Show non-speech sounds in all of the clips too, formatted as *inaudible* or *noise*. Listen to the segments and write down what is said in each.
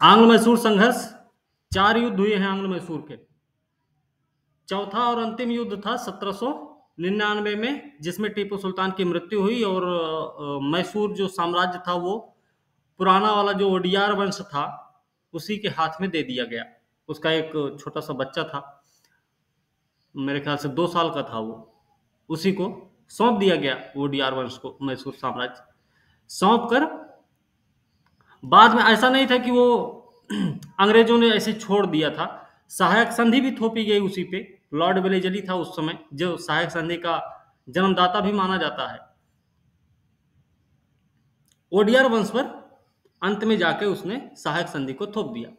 आंग्ल मैसूर संघर्ष। चार युद्ध हुए हैं आंग्ल मैसूर के। चौथा और अंतिम युद्ध था सत्रह निन्यानवे में, जिसमें टीपू सुल्तान की मृत्यु हुई और मैसूर जो साम्राज्य था वो पुराना वाला जो ओडियार वंश था, उसी के हाथ में दे दिया गया। उसका एक छोटा सा बच्चा था, मेरे ख्याल से दो साल का था वो। उसी को सौंप दिया गया ओडियार वंश को, मैसूर साम्राज्य। सौंप कर बाद में ऐसा नहीं था कि वो *clears throat* अंग्रेज़ों ने ऐसे छोड़ दिया था। सहायक संधि भी थोपी गई उसी पे। लॉर्ड वेलेजली था उस समय, जो सहायक संधि का जन्मदाता भी माना जाता है। ओडियर वंश पर अंत में जाके उसने सहायक संधि को थोप दिया।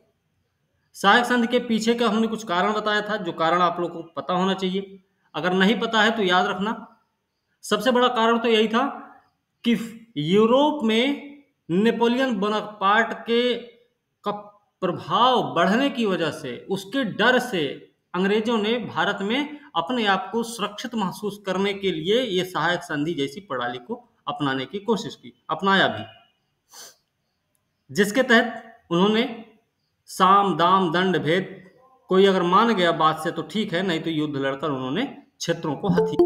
सहायक संधि के पीछे का हमने कुछ कारण बताया था, जो कारण आप लोगों को पता होना चाहिए। अगर नहीं पता है तो याद रखना। सबसे बड़ा कारण तो यही था कि यूरोप में नेपोलियन बोनापार्ट के का प्रभाव बढ़ने की वजह से, उसके डर से अंग्रेज़ों ने भारत में अपने आप को सुरक्षित महसूस करने के लिए ये सहायक संधि जैसी प्रणाली को अपनाने की कोशिश की, अपनाया भी। जिसके तहत उन्होंने साम, दाम, दंड भेद, कोई अगर मान गया बात से तो ठीक है, नहीं तो युद्ध लड़कर उन्होंने क्षेत्रों को हथी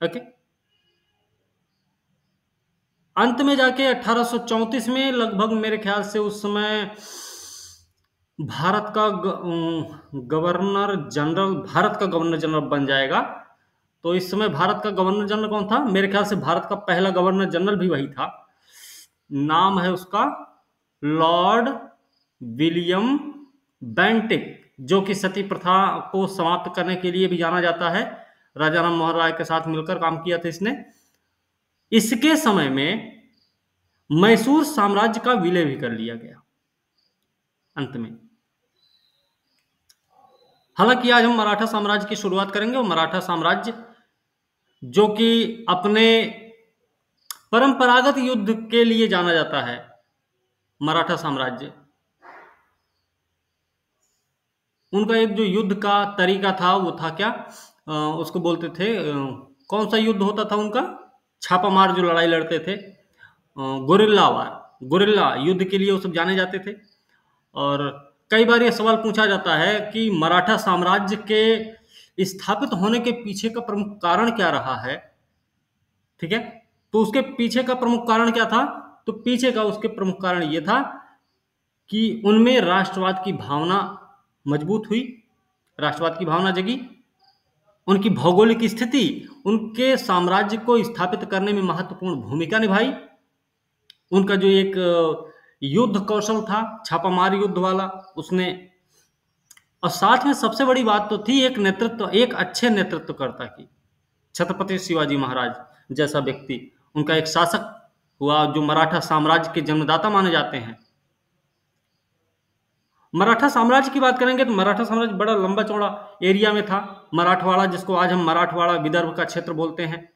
ओके? अंत में जाके 1834 में लगभग मेरे ख्याल से उस समय भारत का गवर्नर जनरल, भारत का गवर्नर जनरल बन जाएगा। तो इस समय भारत का गवर्नर जनरल कौन था? मेरे ख्याल से भारत का पहला गवर्नर जनरल भी वही था। नाम है उसका लॉर्ड विलियम बेंटिक, जो कि सती प्रथा को समाप्त करने के लिए भी जाना जाता है। राजा राम मोहन राय के साथ मिलकर काम किया था इसने। इसके समय में मैसूर साम्राज्य का विलय भी कर लिया गया। अंत में। हालाँकि आज हम मराठा साम्राज्य की शुरुआत करेंगे और मराठा साम्राज्य जो कि अपने परंपरागत युद्ध के लिए जाना जाता है मराठा साम्राज्य। उनका एक जो युद्ध का तरीका था वो था क्या? आ, उसको बोलते थे आ, कौन सा युद्ध होता था उनका? छापामार जो लड़ाई लड़ते थे गोरिल्ला वार, गोरिल्ला युद्ध के लिए वो सब जाने जाते थे। और कई बार ये सवाल पूछा जाता है कि मराठा साम्राज्य के स्थापित होने के पीछे का प्रमुख कारण क्या रहा है? ठीक है? तो उसके पीछे का प्रमुख कारण क्या था? तो पीछे का उसके प्रमुख कारण ये था कि उनमें राष्ट्रवाद की भावना मज़बूत हुई, राष्ट्रवाद की भावना जगी। उनकी भौगोलिक स्थिति, उनके साम्राज्य को स्थापित करने में महत्वपूर्ण भूमिका निभाई। उनका जो एक युद्ध कौशल था, छापामार युद्ध वाला, उसने, और साथ में सबसे बड़ी बात तो थी एक नेतृत्व, एक अच्छे नेतृत्वकर्ता की, छत्रपति शिवाजी महाराज जैसा व्यक्ति। उनका एक शासक हुआ जो मराठा साम्राज्य के जन्मदाता माने जाते हैं। मराठा साम्राज्य की बात करेंगे तो मराठा साम्राज्य बड़ा लंबा चौड़ा एरिया में था। मराठवाड़ा, जिसको आज हम मराठवाड़ा विदर्भ का क्षेत्र बोलते हैं,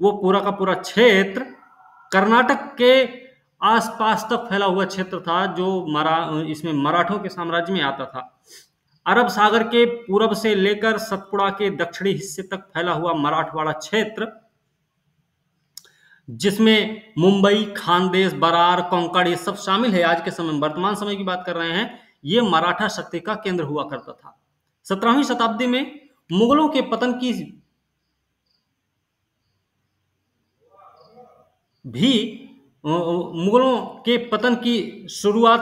वो पूरा का पूरा क्षेत्र कर्नाटक के आसपास तक फैला हुआ क्षेत्र था, जो मरा, इसमें मराठों के साम्राज्य में आता था। अरब सागर के पूरब से लेकर सतपुड़ा के दक्षिणी हिस्से तक फैला हुआ मराठवाड़ा क्षेत्र, जिसमें मुंबई, खानदेश, बरार, कोंकण, ये सब शामिल है। आज के समय वर्तमान समय की बात कर रहे हैं ये मराठा शक्ति का केंद्र हुआ करता था। सत्रहवीं शताब्दी में मुगलों के पतन की भी मुगलों के पतन की शुरुआत,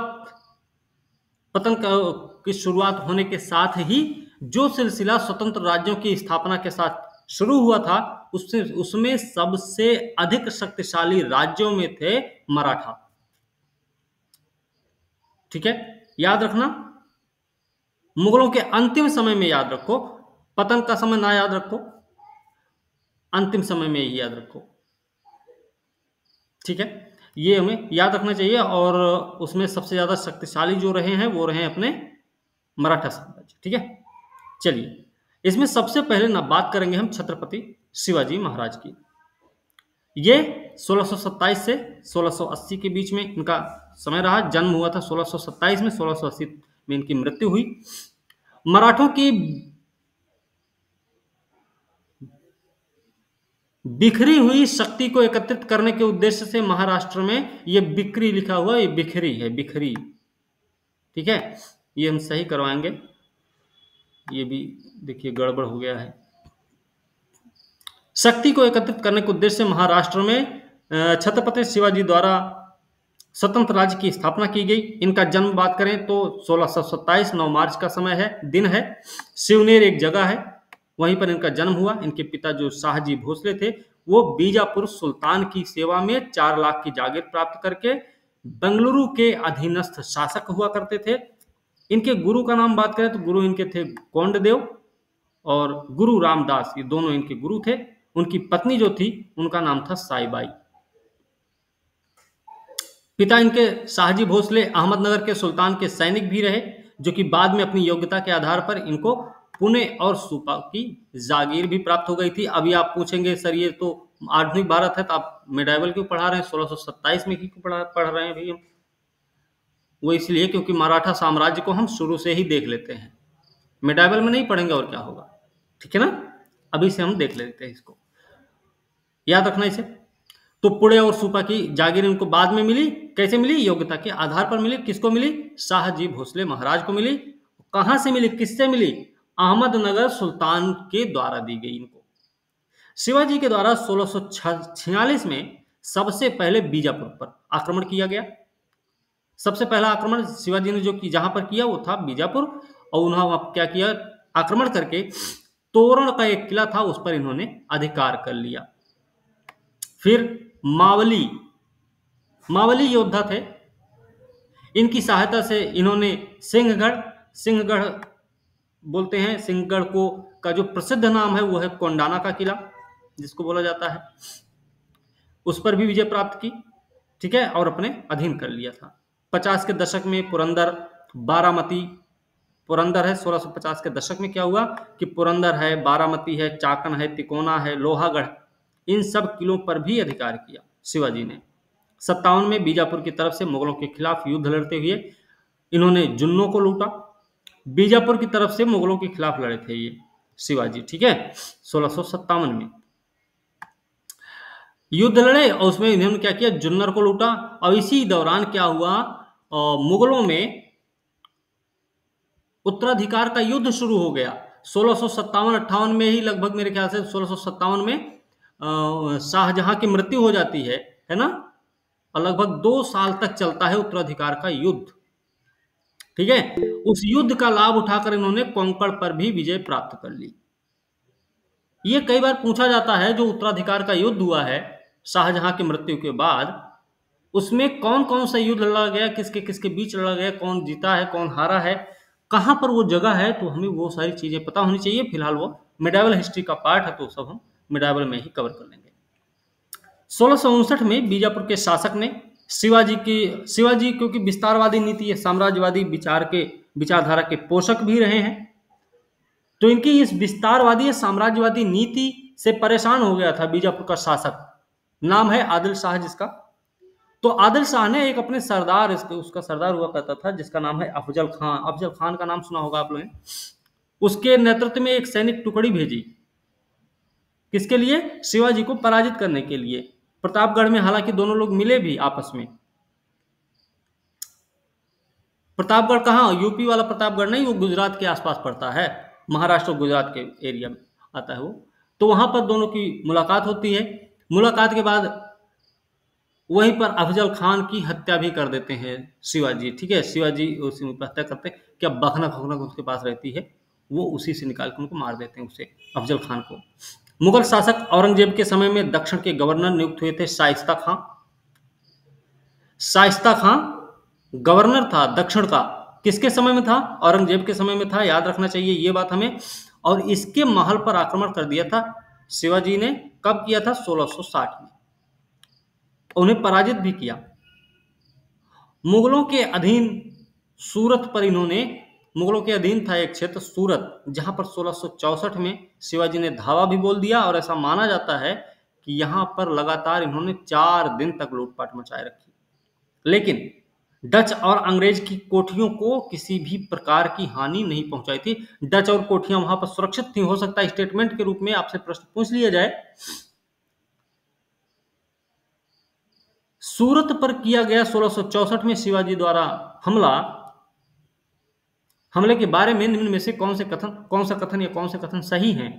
पतन की शुरुआत होने के साथ ही जो सिलसिला स्वतंत्र राज्यों की स्थापना के साथ शुरू हुआ था, उससे, उसमें सबसे अधिक शक्तिशाली राज्यों में थे मराठा। ठीक है? याद रखना। मुगलों के अंतिम समय में याद रखो। पतन का समय ना याद रखो। अंतिम समय में ही याद रखो। ठीक है? ये हमें याद रखना चाहिए और उसमें सबसे ज़्यादा शक्तिशाली जो रहे हैं, वो रहे अपने मराठा साम्राज्य। ठीक है? चलिए, इसमें सबसे पहले ना बात करेंगे हम छत्रपति शिवाजी महाराज की। ये 1627 से 1680 के बीच में इनका समय रहा, जन्म हुआ था 1627 में 1680 में इनकी मृत्यु हुई। मराठों की बिखरी हुई शक्ति को एकत्रित करने के उद्देश्य से महाराष्ट्र में ये बिक्री लिखा हुआ, ये बिखरी है, बिखरी। ठीक है? ये हम सही करवाएँगे। ये भी देखिए गड़बड़ हो गया है। शक्ति को एकत्रित करने के उद्देश्य से महाराष्ट्र में छत्रपति शिवाजी द्वारा स्वतंत्र राज्य की स्थापना की गई। इनका जन्म बात करें तो सोलह सौ सत्ताईस, नौ मार्च का समय है, दिन है। शिवनेर एक जगह है, वहीं पर इनका जन्म हुआ। इनके पिता जो शाहजी भोसले थे। वो बीजापुर सुल्तान की सेवा में चार लाख की जागीर प्राप्त करके बेंगलुरु के अधीनस्थ शासक हुआ करते थे। इनके गुरु का नाम बात करें तो गुरु इनके थे कौंडदेव और गुरु रामदास। ये दोनों इनके गुरु थे। उनकी पत्नी जो थी, उनका नाम था साईबाई। पिता इनके शाहजी भोसले अहमदनगर के सुल्तान के सैनिक भी रहे, जो कि बाद में अपनी योग्यता के आधार पर इनको पुणे और सुपा की जागीर भी प्राप्त हो गई थी। अभी आप पूछेंगे, सर, ये तो आधुनिक भारत है तो आप मेडाइवल क्यों पढ़ा रहे हैं? सोलह में क्यों पढ़ा, पढ़ रहे हैं भाई हम? वो इसलिए क्योंकि मराठा साम्राज्य को हम शुरू से ही देख लेते हैं। मेडाइवल में नहीं पढ़ेंगे और क्या होगा? ठीक है ना? अभी से हम देख लेते हैं इसको। याद रखना इसे। तो पुणे और सुपा की जागीर उनको बाद में मिली। कैसे मिली? योग्यता के आधार पर मिली। किसको मिली? शाहजी भोसले महाराज को मिली। कहाँ से मिली? किससे मिली? अहमदनगर सुल्तान के द्वारा दी गई इनको। शिवाजी के द्वारा सोलह में सबसे पहले बीजापुर पर आक्रमण किया गया। सबसे पहला आक्रमण शिवाजी ने जो की जहाँ पर किया, वो था बीजापुर। और उन्होंने क्या किया? आक्रमण करके तोरण का एक किला था, उस पर इन्होंने अधिकार कर लिया। फिर मावली मावली योद्धा थे। इनकी सहायता से इन्होंने सिंहगढ़ सिंहगढ़ बोलते हैं, सिंहगढ़ को, का जो प्रसिद्ध नाम है, वो है कोंडाना का किला, जिसको बोला जाता है। उस पर भी विजय प्राप्त की, ठीक है, और अपने अधीन कर लिया था। पचास के दशक में पुरंदर बारामती, पुरंदर है 1650 के दशक में क्या हुआ कि पुरंदर है, बारामती है, चाकन है, तिकोना है, लोहागढ़ इन सब किलों पर भी अधिकार किया, शिवाजी ने। सत्तावन में बीजापुर की तरफ़ से मुगलों के खिलाफ युद्ध लड़ते हुए इन्होंने जुन्नों को लूटा। बीजापुर की तरफ़ से मुगलों के खिलाफ लड़े थे ये शिवाजी, ठीक है? सोलह में। युद्ध लड़े और उसमें इन्होंने क्या किया? जुन्नर को लूटा। और इसी दौरान क्या हुआ? मुगलों में उत्तराधिकार का युद्ध शुरू हो गया। सोलह सत्तावन, अट्ठावन में ही लगभग मेरे ख्याल से सोलह सत्तावन में शाहजहां की मृत्यु हो जाती है है ना? और लगभग दो साल तक चलता है उत्तराधिकार का युद्ध। ठीक है? उस युद्ध का लाभ उठाकर इन्होंने कोंकण पर भी विजय प्राप्त कर ली। ये कई बार पूछा जाता है, जो उत्तराधिकार का युद्ध हुआ है, शाहजहां की मृत्यु के बाद, उसमें कौन कौन सा युद्ध लड़ा गया, किसके किसके बीच लड़ा गया, कौन जीता है, कौन हारा है, कहाँ पर वो जगह है तो हमें वो सारी चीज़ें पता होनी चाहिए। फ़िलहाल वो मेडावल हिस्ट्री का पार्ट है तो सब हम मिडावल में ही कवर कर लेंगे। सोलह में बीजापुर के शासक ने शिवाजी की, शिवाजी क्योंकि विस्तारवादी नीति है, साम्राज्यवादी विचार के, विचारधारा के पोषक भी रहे हैं। तो इनकी इस विस्तारवादी साम्राज्यवादी नीति से परेशान हो गया था बीजापुर का शासक। नाम है आदिल शाह जिसका। तो आदिल शाह ने एक अपने सरदार उसका सरदार हुआ करता था, जिसका नाम है अफजल खान। अफजल खान का नाम सुना होगा आप लोगों ने। उसके नेतृत्व में एक सैनिक टुकड़ी भेजी। किसके लिए? शिवाजी को पराजित करने के लिए। प्रतापगढ़ में हालाँकि दोनों लोग मिले भी आपस में। प्रतापगढ़ कहा? यूपी वाला प्रतापगढ़ नहीं, वो गुजरात के आसपास पड़ता है। महाराष्ट्र और गुजरात के एरिया में आता है वो। तो वहाँ पर दोनों की मुलाकात होती है। मुलाकात के बाद वहीं पर अफजल खान की हत्या भी कर देते हैं शिवाजी। ठीक है, शिवाजी उसी हत्या करते हैं। क्या बखना खखना उसके पास रहती है? वो उसी से निकाल के उनको मार देते हैं उसे, अफजल खान को। मुगल शासक औरंगज़ेब के समय में दक्षिण के गवर्नर नियुक्त हुए थे शाइस्ता खां। शाइस्ता खां गवर्नर था, दक्षिण का। किसके समय में था? औरंगज़ेब के समय में था, याद रखना चाहिए ये बात हमें। और इसके महल पर आक्रमण कर दिया था, शिवाजी ने कब किया था? 1660 में। उन्हें पराजित भी किया। मुगलों के अधीन सूरत पर इन्होंने मुगलों के अधीन था एक क्षेत्र, सूरत, जहाँ पर सोलह में शिवाजी ने धावा भी बोल दिया और ऐसा माना जाता है कि यहाँ पर लगातार इन्होंने चार दिन तक लूटपाट मचाए रखी। लेकिन डच और अंग्रेज़ की कोठियों को किसी भी प्रकार की हानि नहीं पहुंचाई थी। डच और कोठियाँ वहाँ पर सुरक्षित थी, हो सकता है स्टेटमेंट के रूप में आपसे प्रश्न पूछ लिया जाए। सूरत पर किया गया 1664 में शिवाजी द्वारा हमला हमले के बारे में निम्न में से कौन से कथन, कौन सा कथन या कौन से कथन सही हैं?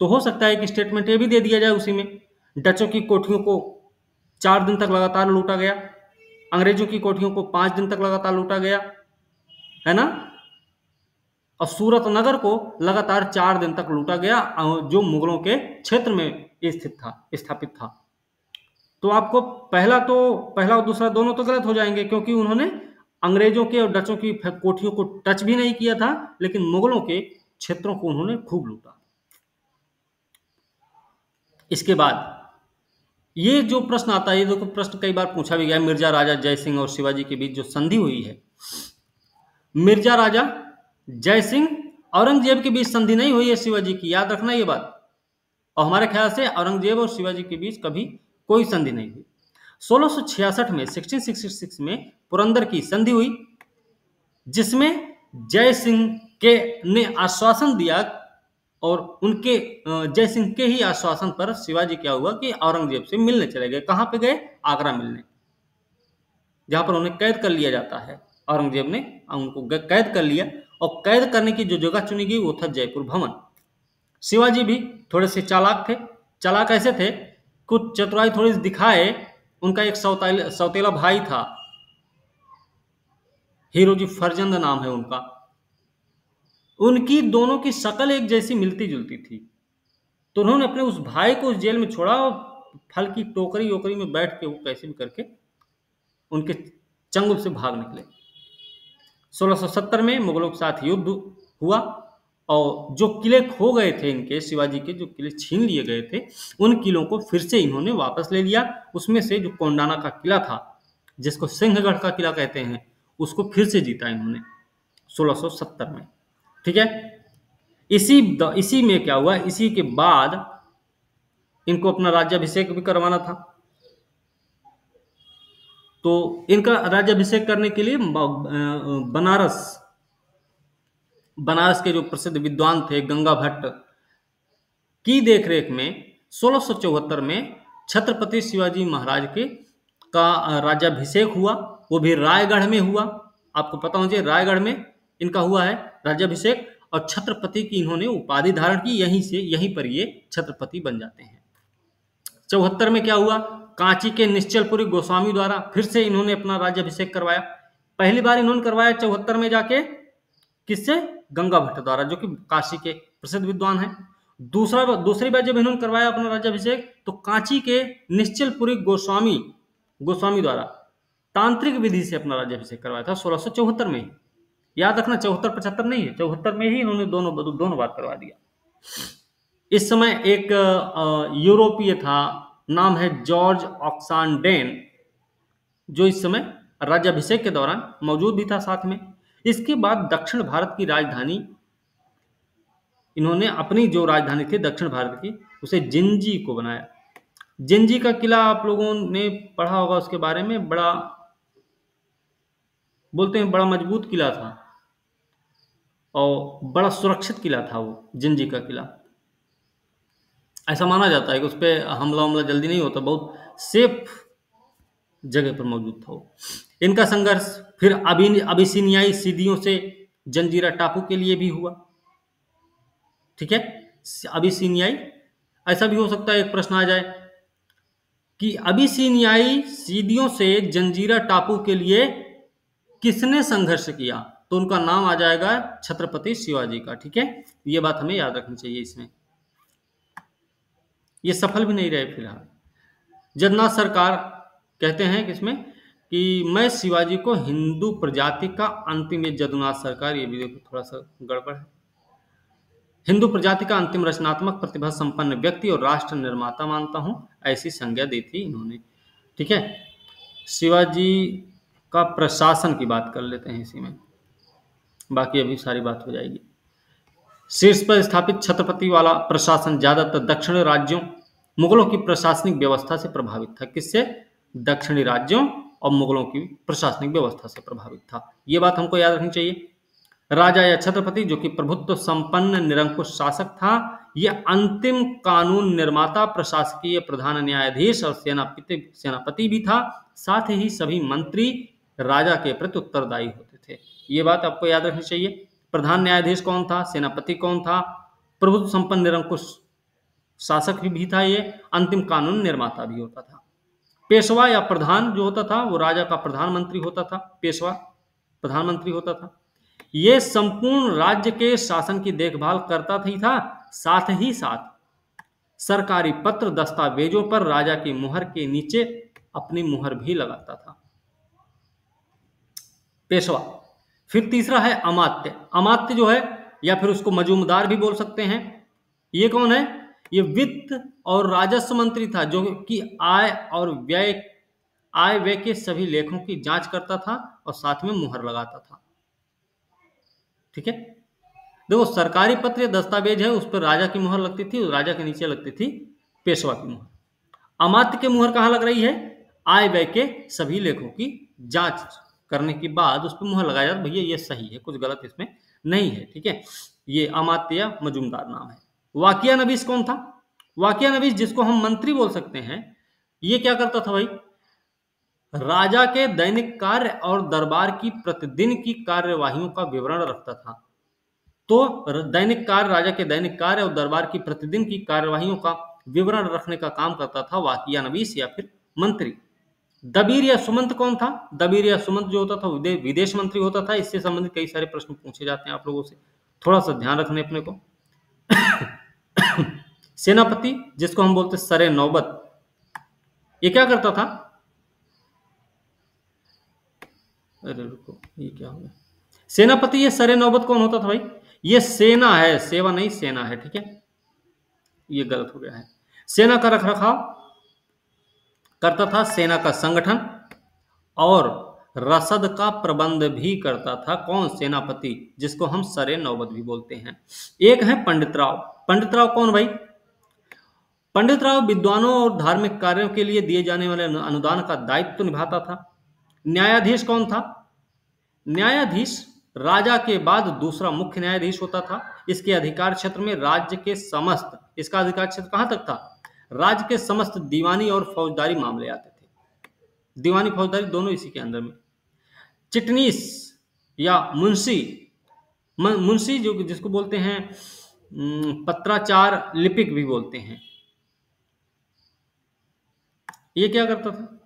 तो हो सकता है कि स्टेटमेंट ये भी दे दिया जाए उसी में, डचों की कोठियों को चार दिन तक लगातार लूटा गया, अंग्रेज़ों की कोठियों को पाँच दिन तक लगातार लूटा गया, है ना? और सूरत नगर को लगातार चार दिन तक लूटा गया जो मुगलों के क्षेत्र में स्थित था, स्थापित था। तो आपको पहला तो पहला और दूसरा दोनों तो गलत हो जाएँगे, क्योंकि उन्होंने अंग्रेज़ों के और डचों की कोठियों को टच भी नहीं किया था, लेकिन मुगलों के क्षेत्रों को उन्होंने खूब लूटा। इसके बाद, ये जो प्रश्न आता है, ये देखो प्रश्न कई बार पूछा भी गया मिर्ज़ा राजा जय सिंह और शिवाजी के बीच जो संधि हुई है। मिर्ज़ा राजा जय सिंह औरंगज़ेब के बीच संधि नहीं हुई है शिवाजी की, याद रखना ये बात। और हमारे ख्याल से औरंगज़ेब और शिवाजी के बीच कभी कोई संधि नहीं हुई। 1666 में 1666 में पुरंदर की संधि हुई, जिसमें जय सिंह के ने आश्वासन दिया और उनके जय सिंह के ही आश्वासन पर शिवाजी क्या हुआ कि औरंगज़ेब से मिलने चले गए। कहाँ पे गए? आगरा मिलने। जहाँ पर उन्हें कैद कर लिया जाता है। औरंगज़ेब ने उनको कैद कर लिया और कैद करने की जो जगह चुनी गई वो था जयपुर भवन। शिवाजी भी थोड़े से चालाक थे। चालाक ऐसे थे, कुछ चतुराई थोड़ी दिखाए, उनका एक सौतेला भाई था। हीरो जी फरजंद नाम है उनका। उनकी दोनों की शक्ल एक जैसी मिलती जुलती थी। तो उन्होंने अपने उस भाई को उस जेल में छोड़ा और फल की टोकरी वोकरी में बैठ के वो कैसे भी करके उनके चंगुल से भाग निकले। 1670 में मुगलों के साथ युद्ध हुआ और जो किले खो गए थे इनके, शिवाजी के जो किले छीन लिए गए थे, उन किलों को फिर से इन्होंने वापस ले लिया। उसमें से जो कोंडाना का किला था, जिसको सिंहगढ़ का किला कहते हैं उसको फिर से जीता इन्होंने 1670 में। ठीक है? इसी द, इसी में क्या हुआ? इसी के बाद इनको अपना राज्याभिषेक भी करवाना था। तो इनका राज्याभिषेक करने के लिए बनारस बनारस के जो प्रसिद्ध विद्वान थे गंगा भट्ट की देखरेख में सोलह में छत्रपति शिवाजी महाराज के का राज्याभिषेक हुआ। वो भी रायगढ़ में हुआ। आपको पता होना चाहिए, रायगढ़ में इनका हुआ है राज्याभिषेक और छत्रपति की इन्होंने उपाधि धारण की, यहीं से, यहीं पर ये छत्रपति बन जाते हैं। चौहत्तर में क्या हुआ? कांची के निश्चलपुरी गोस्वामी द्वारा फिर से इन्होंने अपना राज्याभिषेक करवाया। पहली बार इन्होंने करवाया चौहत्तर में जाके, किससे? गंगा भट्ट द्वारा, जो कि काशी के प्रसिद्ध विद्वान हैं। दूसरा, दूसरी बार जब इन्होंने करवाया अपना राज्याभिषेक तो कांची के निश्चलपुरी गोस्वामी गोस्वामी द्वारा तांत्रिक विधि से अपना राज्याभिषेक करवाया था सोलह में ही। याद रखना चौहत्तर पचहत्तर नहीं है, चौहत्तर में ही इन्होंने दोनों दोनों बार करवा दिया। इस समय एक यूरोपीय था, नाम है जॉर्ज ऑक्सानडेन जो इस समय राज्याभिषेक के दौरान मौजूद भी था साथ में। इसके बाद दक्षिण भारत की राजधानी, इन्होंने अपनी जो राजधानी थी दक्षिण भारत की, उसे जिंजी को बनाया। जिंजी का किला आप लोगों ने पढ़ा होगा उसके बारे में, बड़ा बोलते हैं बड़ा मज़बूत किला था और बड़ा सुरक्षित किला था वो, जिंजी का किला। ऐसा माना जाता है कि उस पर हमला हमला जल्दी नहीं होता, बहुत सेफ़ जगह पर मौजूद था वो। इनका संघर्ष फिर अभी अबिसिनियाई सीधियों से जंजीरा टापू के लिए भी हुआ। ठीक है? अबिसिनियाई ऐसा भी हो सकता है, एक प्रश्न आ जाए कि अबिसिनियाई सीधियों से जंजीरा टापू के लिए किसने संघर्ष किया? तो उनका नाम आ जाएगा छत्रपति शिवाजी का, ठीक है? ये बात हमें याद रखनी चाहिए इसमें। ये सफल भी नहीं रहे फ़िलहाल। जगन्नाथ सरकार, कहते हैं किसमें कि मैं शिवाजी को हिंदू प्रजाति का अंतिम ये जदुनाथ सरकार, ये भी देखो थोड़ा सा गड़बड़ है। हिंदू प्रजाति का अंतिम रचनात्मक प्रतिभा संपन्न व्यक्ति और राष्ट्र निर्माता मानता हूँ, ऐसी संज्ञा दी थी इन्होंने, ठीक है? शिवाजी का प्रशासन की बात कर लेते हैं इसी में। बाकी अभी सारी बात हो जाएगी। शीर्ष पर स्थापित छत्रपति वाला प्रशासन ज़्यादातर दक्षिणी राज्यों, मुगलों की प्रशासनिक व्यवस्था से प्रभावित था। किससे? दक्षिणी राज्यों और मुगलों की प्रशासनिक व्यवस्था से प्रभावित था। ये बात हमको याद रखनी चाहिए। राजा या छत्रपति जो कि प्रभुत्व संपन्न, निरंकुश शासक था यह अंतिम कानून निर्माता, प्रशासकीय प्रधान न्यायाधीश और सेनापति सेनापति भी था। साथ ही सभी मंत्री राजा के प्रति उत्तरदायी होते थे। ये बात आपको याद रखनी चाहिए। प्रधान न्यायाधीश कौन था? सेनापति कौन था? प्रभुत्व संपन्न निरंकुश शासक भी था ये। अंतिम कानून निर्माता भी होता था। पेशवा या प्रधान जो होता था, वो राजा का प्रधानमंत्री होता था। पेशवा, प्रधानमंत्री होता था। ये संपूर्ण राज्य के शासन की देखभाल करता ही था, साथ ही साथ सरकारी पत्र दस्तावेजों पर राजा की मुहर के नीचे अपनी मुहर भी लगाता था। पेशवा। फिर तीसरा है अमात्य। अमात्य जो है, या फिर उसको मजूमदार भी बोल सकते हैं। ये कौन है? ये वित्त और राजस्व मंत्री था, जो कि आय और व्यय, आय व्यय के सभी लेखों की जाँच करता था और साथ में मुहर लगाता था। ठीक है? देखो, सरकारी पत्र दस्तावेज़ है, उस पर राजा की मुहर लगती थी, राजा के नीचे लगती थी पेशवा की मुहर। अमात्य की मुहर कहाँ लग रही है? आय व्यय के सभी लेखों की जाँच करने के बाद उस पर मुहर लगाया जाता भैया, ये सही है, कुछ गलत इसमें नहीं है, ठीक है? ये अमात्य मजूमदार नाम है। वाकिया नबीस कौन था? वाकिया नबीस, जिसको हम मंत्री बोल सकते हैं, ये क्या करता था भाई? राजा के दैनिक कार्य और दरबार की प्रतिदिन की कार्यवाहियों का विवरण रखता था। तो दैनिक कार्य, राजा के दैनिक कार्य और दरबार की प्रतिदिन की कार्यवाहियों का विवरण रखने का काम करता था वाकिया नबीस या फिर मंत्री। दबीर या सुमंत कौन था? दबीर या सुमंत जो होता था विदेश मंत्री होता था। इससे संबंधित कई सारे प्रश्न पूछे जाते हैं आप लोगों से। थोड़ा सा ध्यान रखने अपने को। *coughs* सेनापति, जिसको हम बोलते सरे नौबत, ये क्या करता था? अरे रुको, ये क्या हो गया? सेनापति, ये सरे नौबत कौन होता था भाई? ये सेना है। सेवा नहीं, सेना है, ठीक है? ये गलत हो गया है। सेना का रख रखाव करता था सेना का संगठन और रसद का प्रबंध भी करता था कौन सेनापति, जिसको हम सरे नौबत भी बोलते हैं। एक है पंडित राव। पंडित राव कौन भाई? पंडित राव विद्वानों और धार्मिक कार्यों के लिए दिए जाने वाले अनुदान का दायित्व तो निभाता था। न्यायाधीश कौन था? न्यायाधीश राजा के बाद दूसरा मुख्य न्यायाधीश होता था। इसके अधिकार क्षेत्र में राज्य के समस्त, इसका अधिकार क्षेत्र कहाँ तक था? राज्य के समस्त दीवानी और फौजदारी मामले आते थे। दीवानी फौजदारी दोनों इसी के अंदर में। चिटनीस या मुंशी मुंशी जो जिसको बोलते हैं पत्राचार लिपिक भी बोलते हैं। ये क्या करता था?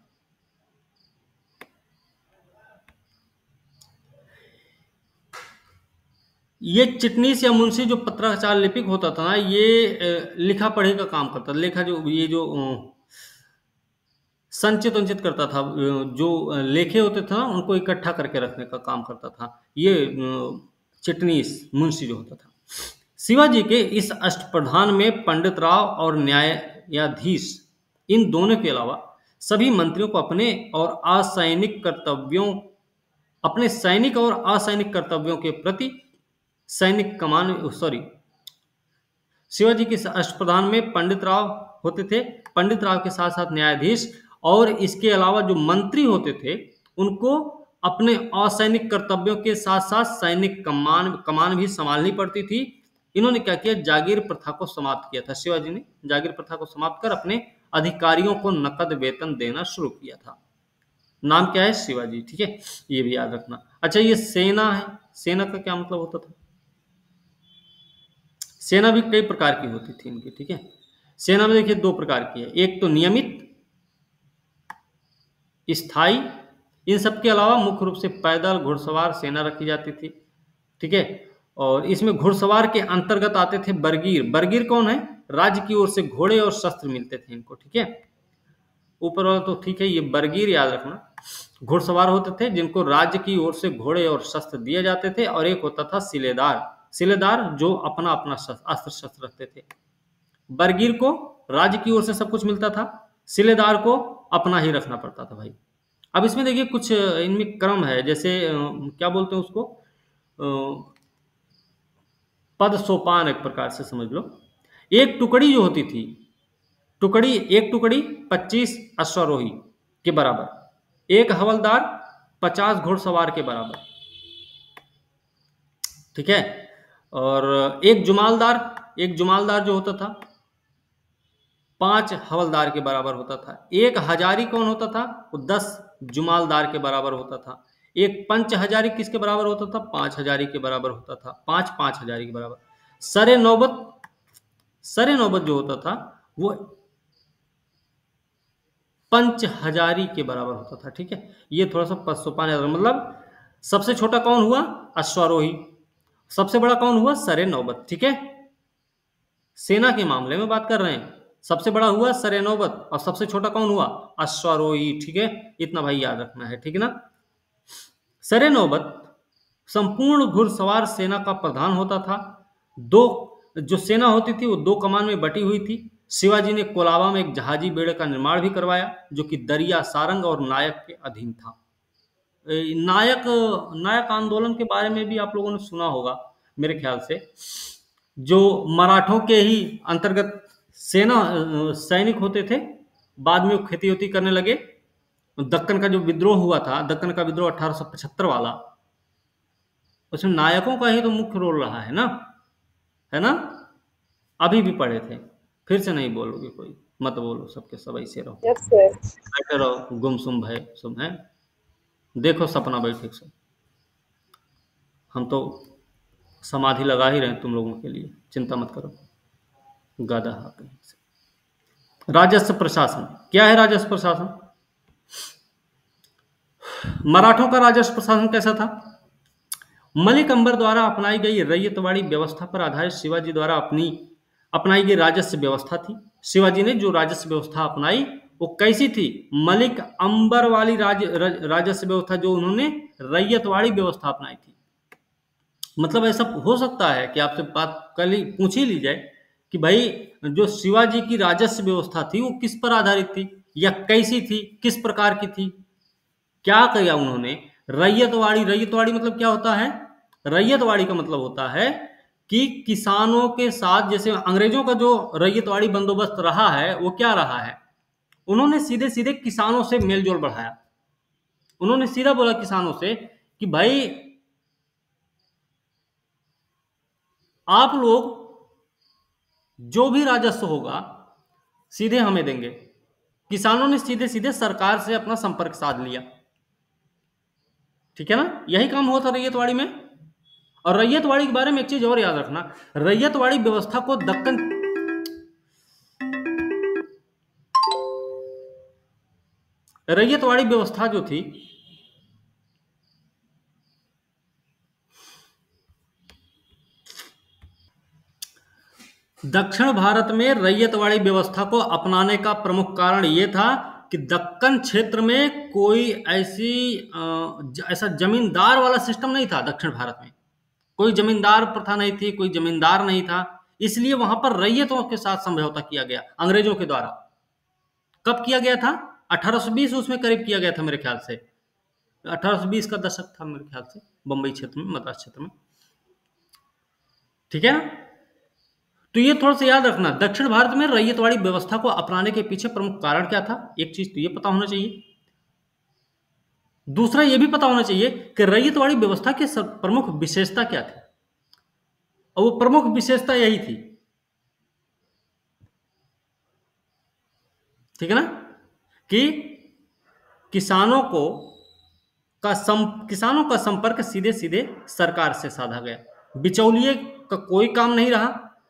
ये चिटनीस या मुंशी जो पत्राचार लिपिक होता था ना, ये लिखा पढ़े का काम करता था। लेखा जो, ये जो संचित वंचित करता था जो लेखे होते थे ना, उनको इकट्ठा करके रखने का काम करता था। ये चिटनीस, मुंशी जो होता था। शिवाजी के इस अष्टप्रधान में पंडित राव और न्यायाधीश, इन दोनों के अलावा सभी मंत्रियों को अपने और असैनिक कर्तव्यों, अपने सैनिक और असैनिक कर्तव्यों के प्रति सैनिक कमान सॉरी शिवाजी के अष्टप्रधान में पंडित राव होते थे। पंडित राव के साथ साथ न्यायाधीश और इसके अलावा जो मंत्री होते थे, उनको अपने असैनिक कर्तव्यों के साथ साथ सैनिक कमान कमान भी संभालनी पड़ती थी। इन्होंने क्या किया? जागीर प्रथा को समाप्त किया था। शिवाजी ने जागीर प्रथा को समाप्त कर अपने अधिकारियों को नकद वेतन देना शुरू किया था। नाम क्या है? शिवाजी। ठीक है, ये भी याद रखना। अच्छा ये सेना है। सेना का क्या मतलब होता था? सेना भी कई प्रकार की होती थी इनकी, ठीक है? सेना में देखिए दो प्रकार की है। एक तो नियमित स्थायी इन सब के अलावा मुख्य रूप से पैदल घुड़सवार सेना रखी जाती थी, ठीक है? और इसमें घुड़सवार के अंतर्गत आते थे बरगीर। बरगीर कौन है? राज्य की ओर से घोड़े और शस्त्र मिलते थे इनको, ठीक है? ऊपर वाला तो ठीक है, ये बरगीर याद रखना। घुड़सवार होते थे जिनको राज्य की ओर से घोड़े और शस्त्र दिए जाते थे और एक होता था सिलेदार। सिलेदार जो अपना अपना अस्त्र शस्त्र रखते थे। बरगीर को राज्य की ओर से सब कुछ मिलता था। सिलेदार को अपना ही रखना पड़ता था भाई। अब इसमें देखिए कुछ, इनमें क्रम है। जैसे क्या बोलते हैं उसको? पद सोपान एक प्रकार से समझ लो। एक टुकड़ी जो होती थी, टुकड़ी, एक टुकड़ी पच्चीस अश्वरोही के बराबर। एक हवलदार 50 घुड़सवार के बराबर। ठीक है? और एक जुमालदार एक जुमालदार जो होता था, पाँच हवलदार के बराबर होता था। एक हजारी कौन होता था? वो दस जुमालदार के बराबर होता था। एक पंच हजारी किसके बराबर होता था? पाँच हजारी के बराबर होता था। पाँच पाँच हजारी के बराबर। सरे नौबत सरे नौबत जो होता था, वो पंच हजारी के बराबर होता था, ठीक है? ये थोड़ा सा पशुपान मतलब सबसे छोटा कौन हुआ? अश्वारोही। सबसे बड़ा कौन हुआ? सरे नौबत, ठीक है? सेना के मामले में बात कर रहे हैं। सबसे बड़ा हुआ सरे नौबत, और सबसे छोटा कौन हुआ? अश्वारोही, ठीक है? इतना भाई याद रखना है, ठीक है ना? सरे नौबत संपूर्ण घुड़सवार सेना का प्रधान होता था। दो, जो सेना होती थी, वो दो कमान में बटी हुई थी। शिवाजी ने कोलाबा में एक जहाजी बेड़े का निर्माण भी करवाया, जो कि दरिया, सारंग और नायक के अधीन था। नायक नायक आंदोलन के बारे में भी आप लोगों ने सुना होगा मेरे ख्याल से। जो मराठों के ही अंतर्गत सेना सैनिक होते थे बाद में वो खेती होती करने लगे। दक्कन का जो विद्रोह हुआ था दक्कन का विद्रोह 1875 वाला उसमें नायकों का ही तो मुख्य रोल रहा है ना? है ना? अभी भी पढ़े थे। फिर से नहीं बोलोगे कोई? मत बोलो सबके सब ऐसे रहो। बैठे रहो गुमसुम भय सुम है। देखो सपना बैठे से हम तो समाधि लगा ही रहे तुम लोगों के लिए। चिंता मत करो। गादा कहीं राजस्व प्रशासन। क्या है राजस्व प्रशासन? मराठों का राजस्व प्रशासन कैसा था? मलिक अंबर द्वारा अपनाई गई रैयतवाड़ी व्यवस्था पर आधारित शिवाजी द्वारा अपनी, अपनाई गई राजस्व व्यवस्था थी। शिवाजी ने जो राजस्व व्यवस्था अपनाई वो कैसी थी? मलिक अंबर वाली राज, राज, राजस्व व्यवस्था जो उन्होंने रैयतवाड़ी व्यवस्था अपनाई थी। मतलब ऐसा हो सकता है कि आपसे बात कल ही पूछ ही ली जाए कि भाई जो शिवाजी की राजस्व व्यवस्था थी वो किस पर आधारित थी? या कैसी थी? किस प्रकार की थी? क्या किया उन्होंने? रैयतवाड़ी रैयतवाड़ी मतलब क्या होता है? रैयतवाड़ी का मतलब होता है कि किसानों के साथ जैसे अंग्रेज़ों का जो रैयतवाड़ी बंदोबस्त रहा है वो क्या रहा है? उन्होंने सीधे सीधे किसानों से मेलजोल बढ़ाया। उन्होंने सीधा बोला किसानों से कि भाई, आप लोग जो भी राजस्व होगा, सीधे हमें देंगे। किसानों ने सीधे सीधे सरकार से अपना संपर्क साध लिया। ठीक है ना? यही काम हुआ था रैयतवाड़ी में। और रैयतवाड़ी के बारे में एक चीज़ और याद रखना। रैयतवाड़ी व्यवस्था को दक्कन रैयतवाड़ी व्यवस्था जो थी, दक्षिण भारत में रैयतवाड़ी व्यवस्था को अपनाने का प्रमुख कारण यह था कि दक्कन क्षेत्र में कोई ऐसी ऐसा जमींदार वाला सिस्टम नहीं था दक्षिण भारत में। कोई जमींदार प्रथा नहीं थी, कोई जमींदार नहीं था। इसलिए वहाँ पर रैयतों के साथ समझौता किया गया, अंग्रेज़ों के द्वारा। कब किया गया था? 1820 उसमें करीब किया गया था मेरे ख्याल से। 1820 का दशक था मेरे ख्याल से, बंबई क्षेत्र में, मद्रास क्षेत्र में। ठीक है? तो ये थोड़ा सा याद रखना, दक्षिण भारत में रैयतवाड़ी व्यवस्था को अपनाने के पीछे प्रमुख कारण क्या था? एक चीज़ तो ये पता होना चाहिए। दूसरा ये भी पता होना चाहिए कि रैयतवाड़ी व्यवस्था की प्रमुख विशेषता क्या थी? और वो प्रमुख विशेषता यही थी। ठीक है ना? कि किसानों को का सम किसानों का संपर्क सीधे सीधे सरकार से साधा गया। बिचौलिए का कोई काम नहीं रहा।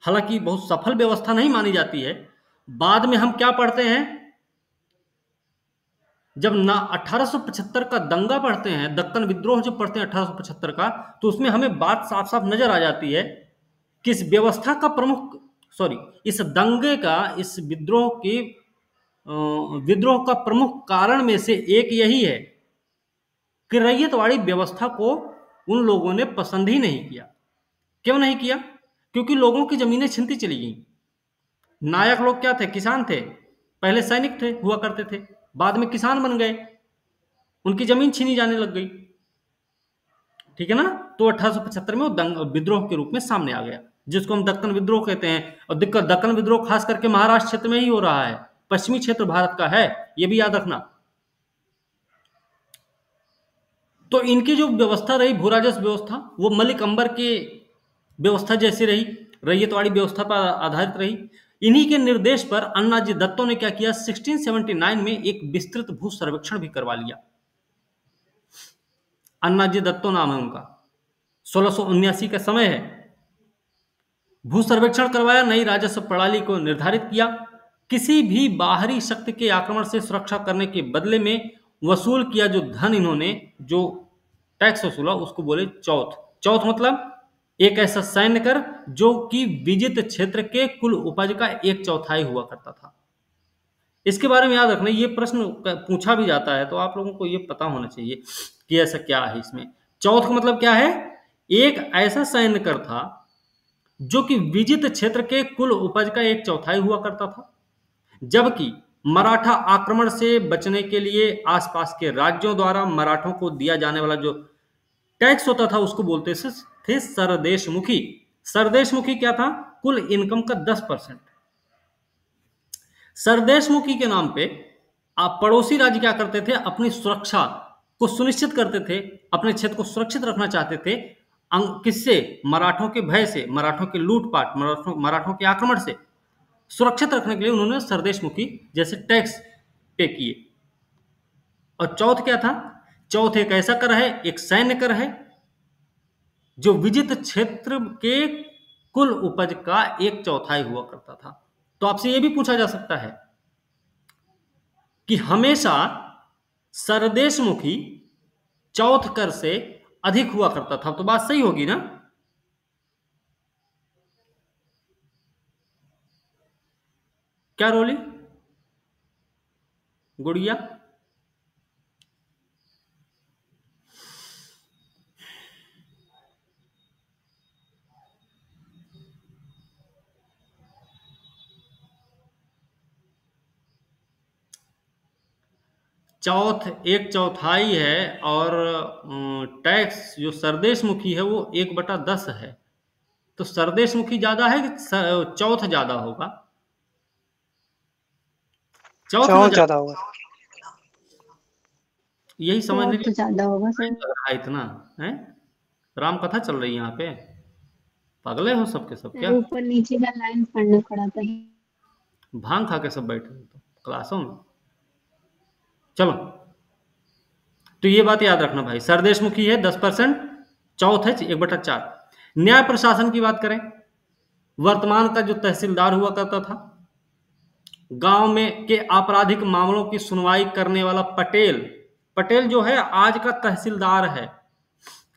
हालाँकि बहुत सफल व्यवस्था नहीं मानी जाती है। बाद में हम क्या पढ़ते हैं? जब ना 1875 का दंगा पढ़ते हैं, दक्कन विद्रोह जब पढ़ते हैं 1875 का तो उसमें हमें बात साफ़ साफ़ नज़र आ जाती है कि इस व्यवस्था का प्रमुख सॉरी इस दंगे का, इस विद्रोह की विद्रोह का प्रमुख कारण में से एक यही है कि रैयतवाड़ी व्यवस्था को उन लोगों ने पसंद ही नहीं किया। क्यों नहीं किया? क्योंकि लोगों की जमीनें छिनती चली गई। नायक लोग क्या थे? किसान थे। पहले सैनिक थे, हुआ करते थे। बाद में किसान बन गए। उनकी ज़मीन छीनी जाने लग गई। ठीक है ना? तो अठारह सौ पचहत्तर में वो दंग, विद्रोह के रूप में सामने आ गया, जिसको हम दक्कन विद्रोह कहते हैं। और दिक्कत दक्कन विद्रोह खास करके महाराष्ट्र क्षेत्र में ही हो रहा है। पश्चिमी क्षेत्र भारत का है, ये भी याद रखना। तो इनकी जो व्यवस्था रही भूराजस व्यवस्था, वो मलिक अंबर के व्यवस्था जैसी रही, रैयतवाड़ी व्यवस्था पर आधारित रही। इन्हीं के निर्देश पर अन्नाजी दत्तों ने क्या किया 1679 में एक विस्तृत भू सर्वेक्षण भी करवा लिया। अन्नाजी दत्तो नाम है उनका। सोलह का समय है। भू सर्वेक्षण करवाया, नई राजस्व प्रणाली को निर्धारित किया। किसी भी बाहरी शक्ति के आक्रमण से सुरक्षा करने के बदले में वसूल किया जो धन इन्होंने, जो टैक्स वसूला, उसको बोले चौथ। चौथ मतलब एक ऐसा सैन्य कर जो कि विजित क्षेत्र के कुल उपज का एक चौथाई हुआ करता था। इसके बारे में याद रखना, ये प्रश्न पूछा भी जाता है तो आप लोगों को ये पता होना चाहिए कि ऐसा क्या है इसमें। चौथ का मतलब क्या है? एक ऐसा सैन्य कर था जो कि विजित क्षेत्र के कुल उपज का एक चौथाई हुआ करता था। जबकि मराठा आक्रमण से बचने के लिए आसपास के राज्यों द्वारा मराठों को दिया जाने वाला जो टैक्स होता था, उसको बोलते थे सरदेशमुखी। सरदेशमुखी क्या था? कुल इनकम का दस परसेंट। सरदेशमुखी के नाम पे आप पड़ोसी राज्य क्या करते थे? अपनी सुरक्षा को सुनिश्चित करते थे, अपने क्षेत्र को सुरक्षित रखना चाहते थे किससे? मराठों के भय से, मराठों के लूटपाट, मराठों मराठों के आक्रमण से। सुरक्षित रखने के लिए उन्होंने सरदेशमुखी जैसे टैक्स पे किए। और चौथ क्या था? चौथ एक ऐसा कर है एक सैन्य कर है जो विजित क्षेत्र के कुल उपज का एक चौथाई हुआ करता था। तो आपसे यह भी पूछा जा सकता है कि हमेशा सरदेशमुखी चौथ कर से अधिक हुआ करता था। तो बात सही होगी ना? क्या रोली गुड़िया? चौथ, एक चौथाई है और टैक्स जो सरदेश मुखी है वो एक बटा दस है। तो सरदेश मुखी ज़्यादा है कि चौथ ज़्यादा होगा? चौथ ज़्यादा होगा। यही समझने तो ज़्यादा होगा सर। इतना है? राम कथा चल रही है यहाँ पे। पगले हो सबके सब क्या? ऊपर नीचे का लाइन पढ़ना पड़ा था। भाँग खा के सब बैठे तो क्लासों में। चलो तो ये बात याद रखना भाई। सरदेश मुखी है दस परसेंट चौथ है एक बटा चार। न्याय प्रशासन की बात करें। वर्तमान का जो तहसीलदार हुआ करता था गाँव में के आपराधिक मामलों की सुनवाई करने वाला पटेल पटेल जो है आज का तहसीलदार है।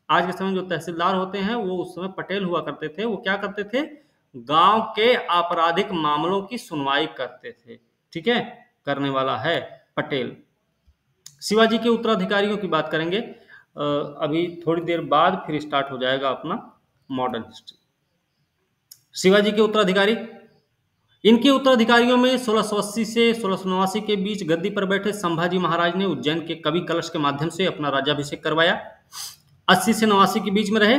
आज के समय जो तहसीलदार होते हैं, वो उस समय पटेल हुआ करते थे। वो क्या करते थे? गाँव के आपराधिक मामलों की सुनवाई करते थे। ठीक है? करने वाला है पटेल। शिवाजी के उत्तराधिकारियों की बात करेंगे। अभी थोड़ी देर बाद फिर स्टार्ट हो जाएगा अपना मॉडर्न हिस्ट्री शिवाजी के उत्तराधिकारी इनके उत्तराधिकारियों में सोलह से सोलह के बीच गद्दी पर बैठे संभाजी महाराज ने उज्जैन के कवि कलश के माध्यम से अपना राज्याभिषेक करवाया। अस्सी से नवासी के बीच में रहे।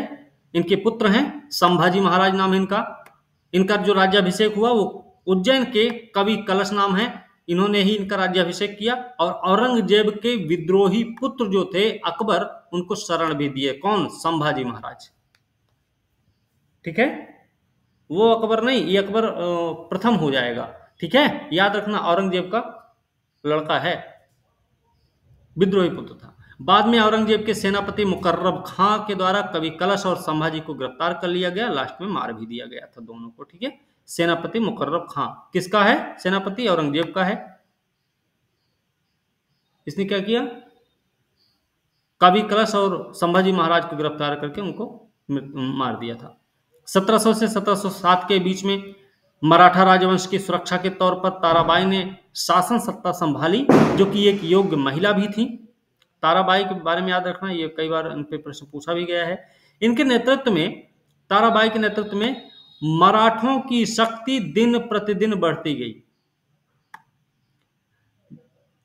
इनके पुत्र हैं संभाजी महाराज नाम इनका। इनका जो राज्याभिषेक हुआ वो उज्जैन के कवि कलश नाम है। इन्होंने ही इनका राज्याभिषेक किया और औरंगज़ेब के विद्रोही पुत्र जो थे अकबर, उनको शरण भी दिए। कौन? संभाजी महाराज। ठीक है? वो अकबर नहीं, ये अकबर प्रथम हो जाएगा। ठीक है? याद रखना, औरंगज़ेब का लड़का है। विद्रोही पुत्र था। बाद में औरंगज़ेब के सेनापति मुकर्रब खां के द्वारा कवि कलश और संभाजी को गिरफ़्तार कर लिया गया। लास्ट में मार भी दिया गया था दोनों को, ठीक है? सेनापति मुकर्रब खां। किसका है? सेनापति औरंगज़ेब का है। इसने क्या किया? कवि कलश और संभाजी महाराज को गिरफ़्तार करके उनको मार दिया था। 1700 से 1707 के बीच में मराठा राजवंश की सुरक्षा के तौर पर ताराबाई ने शासन सत्ता संभाली, जो कि एक योग्य महिला भी थी। ताराबाई के बारे में याद रखना, ये कई बार इन पे प्रश्न पूछा भी गया है। इनके नेतृत्व में, ताराबाई के नेतृत्व में मराठों की शक्ति दिन प्रतिदिन बढ़ती गई।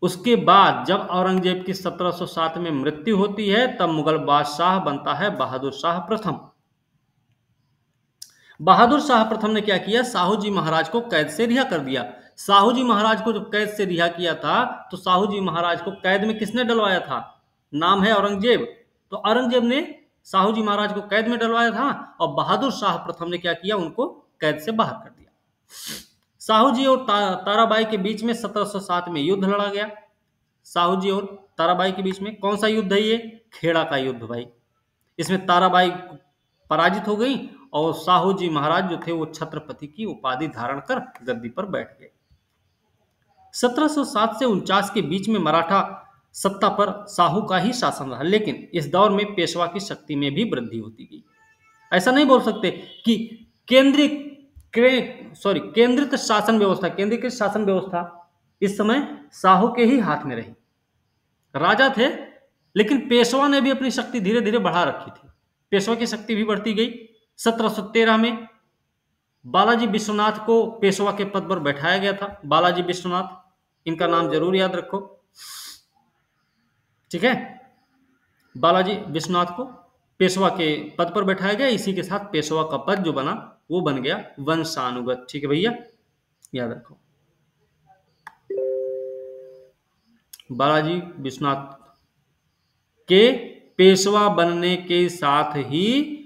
उसके बाद जब औरंगज़ेब की 1707 में मृत्यु होती है, तब मुगल बादशाह बनता है बहादुर शाह प्रथम। बहादुर शाह प्रथम ने क्या किया? साहू जी महाराज को कैद से रिहा कर दिया। साहू जी महाराज को जब कैद से रिहा किया था तो साहू जी महाराज को कैद में किसने डलवाया था? नाम है औरंगज़ेब। तो औरंगज़ेब ने साहू जी महाराज को कैद में डलवाया था और बहादुर शाह प्रथम ने क्या किया? उनको कैद से बाहर कर दिया। साहू जी और ता, ताराबाई के बीच में 1707 में युद्ध लड़ा गया। साहू जी और ताराबाई के बीच में कौन सा युद्ध है ये? खेड़ा का युद्ध भाई। इसमें ताराबाई पराजित हो गई और साहू जी महाराज जो थे वो छत्रपति की उपाधि धारण कर गद्दी पर बैठ गए। 1707 से उनचास के बीच में मराठा सत्ता पर साहू का ही शासन रहा, लेकिन इस दौर में पेशवा की शक्ति में भी वृद्धि होती गई। ऐसा नहीं बोल सकते कि केंद्रीय सॉरी केंद्रित शासन व्यवस्था, केंद्रीकृत शासन व्यवस्था इस समय साहू के ही हाथ में रही। राजा थे, लेकिन पेशवा ने भी अपनी शक्ति धीरे धीरे बढ़ा रखी थी। पेशवा की शक्ति भी बढ़ती गई 1713 में बालाजी विश्वनाथ को पेशवा के पद पर बैठाया गया था। बालाजी विश्वनाथ, इनका नाम ज़रूर याद रखो। ठीक है? बालाजी विश्वनाथ को पेशवा के पद पर बैठाया गया। इसी के साथ पेशवा का पद जो बना, वो बन गया वंशानुगत। ठीक है भैया? याद रखो। बालाजी विश्वनाथ के पेशवा बनने के साथ ही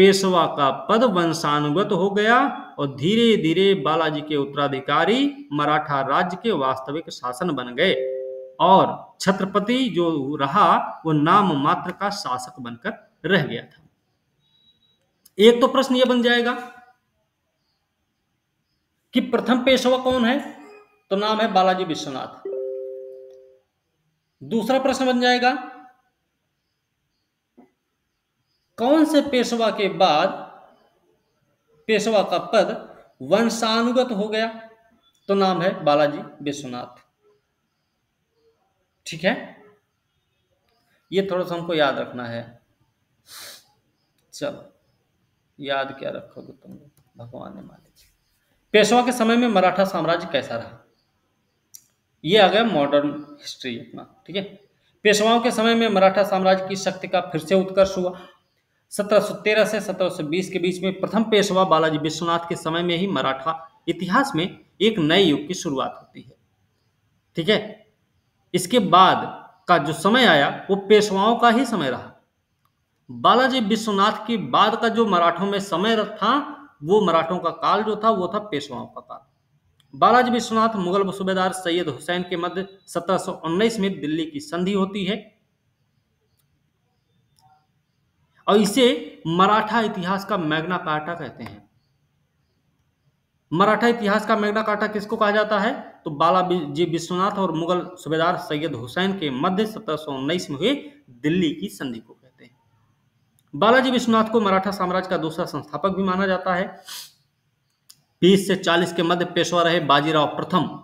पेशवा का पद वंशानुगत हो गया और धीरे धीरे बालाजी के उत्तराधिकारी मराठा राज्य के वास्तविक शासन बन गए। और छत्रपति जो रहा, वो नाम मात्र का शासक बनकर रह गया था। एक तो प्रश्न यह बन जाएगा कि प्रथम पेशवा कौन है? तो नाम है बालाजी विश्वनाथ। दूसरा प्रश्न बन जाएगा कौन से पेशवा के बाद पेशवा का पद वंशानुगत हो गया? तो नाम है बालाजी विश्वनाथ। ठीक है? ये थोड़ा सा हमको याद रखना है। चलो, याद क्या रखोगे तुम भगवान ने मान लीजिए पेशवा के समय में मराठा साम्राज्य कैसा रहा? ये आ गया मॉडर्न हिस्ट्री अपना, ठीक है? पेशवाओं के समय में मराठा साम्राज्य की शक्ति का फिर से उत्कर्ष हुआ। 1713 से 1720 के बीच में प्रथम पेशवा बालाजी विश्वनाथ के समय में ही मराठा इतिहास में एक नए युग की शुरुआत होती है। ठीक है? इसके बाद का जो समय आया, वो पेशवाओं का ही समय रहा। बालाजी विश्वनाथ के बाद का जो मराठों में समय था, वो मराठों का काल जो था, वो था पेशवाओं का काल। बालाजी विश्वनाथ मुगल सूबेदार सैयद हुसैन के मध्य 1719 में दिल्ली की संधि होती है। और इसे मराठा इतिहास का मैग्ना कार्टा कहते हैं। मराठा इतिहास का मैग्ना कार्टा किसको कहा जाता है? तो बाला जी विश्वनाथ और मुगल सूबेदार सैयद हुसैन के मध्य सत्रह में हुए दिल्ली की संधि को कहते हैं। बालाजी विश्वनाथ को मराठा साम्राज्य का दूसरा संस्थापक भी माना जाता है। 20 से 40 के मध्य पेशवा रहे बाजीराव प्रथम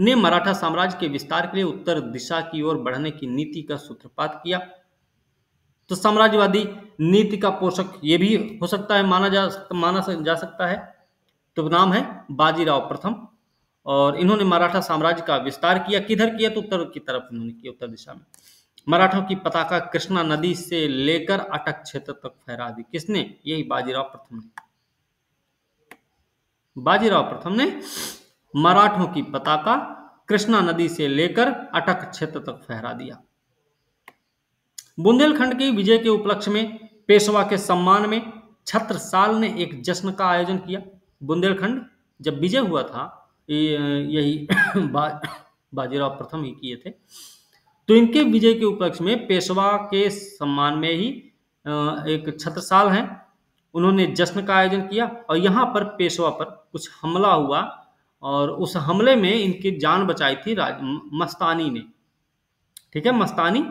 ने मराठा साम्राज्य के विस्तार के लिए उत्तर दिशा की ओर बढ़ने की नीति का सूत्रपात किया। तो साम्राज्यवादी नीति का पोषक ये भी हो सकता है, माना जा माना जा सकता है। तो नाम है बाजीराव प्रथम और इन्होंने मराठा साम्राज्य का विस्तार किया। किधर किया? तो उत्तर की तरफ़ इन्होंने किया, उत्तर दिशा में। मराठों की पताका कृष्णा नदी से लेकर अटक क्षेत्र तक फहरा दी। किसने? यही बाजीराव प्रथम ने। बाजीराव प्रथम ने मराठों की पताका कृष्णा नदी से लेकर अटक क्षेत्र तक फहरा दिया। बुंदेलखंड की विजय के उपलक्ष्य में पेशवा के सम्मान में छत्रसाल ने एक जश्न का आयोजन किया। बुंदेलखंड जब विजय हुआ था यही *coughs* बा, बाजीराव प्रथम ही किए थे तो इनके विजय के उपलक्ष्य में पेशवा के सम्मान में ही एक छत्रसाल हैं। उन्होंने जश्न का आयोजन किया और यहाँ पर पेशवा पर कुछ हमला हुआ और उस हमले में इनकी जान बचाई थी मस्तानी ने। ठीक है मस्तानी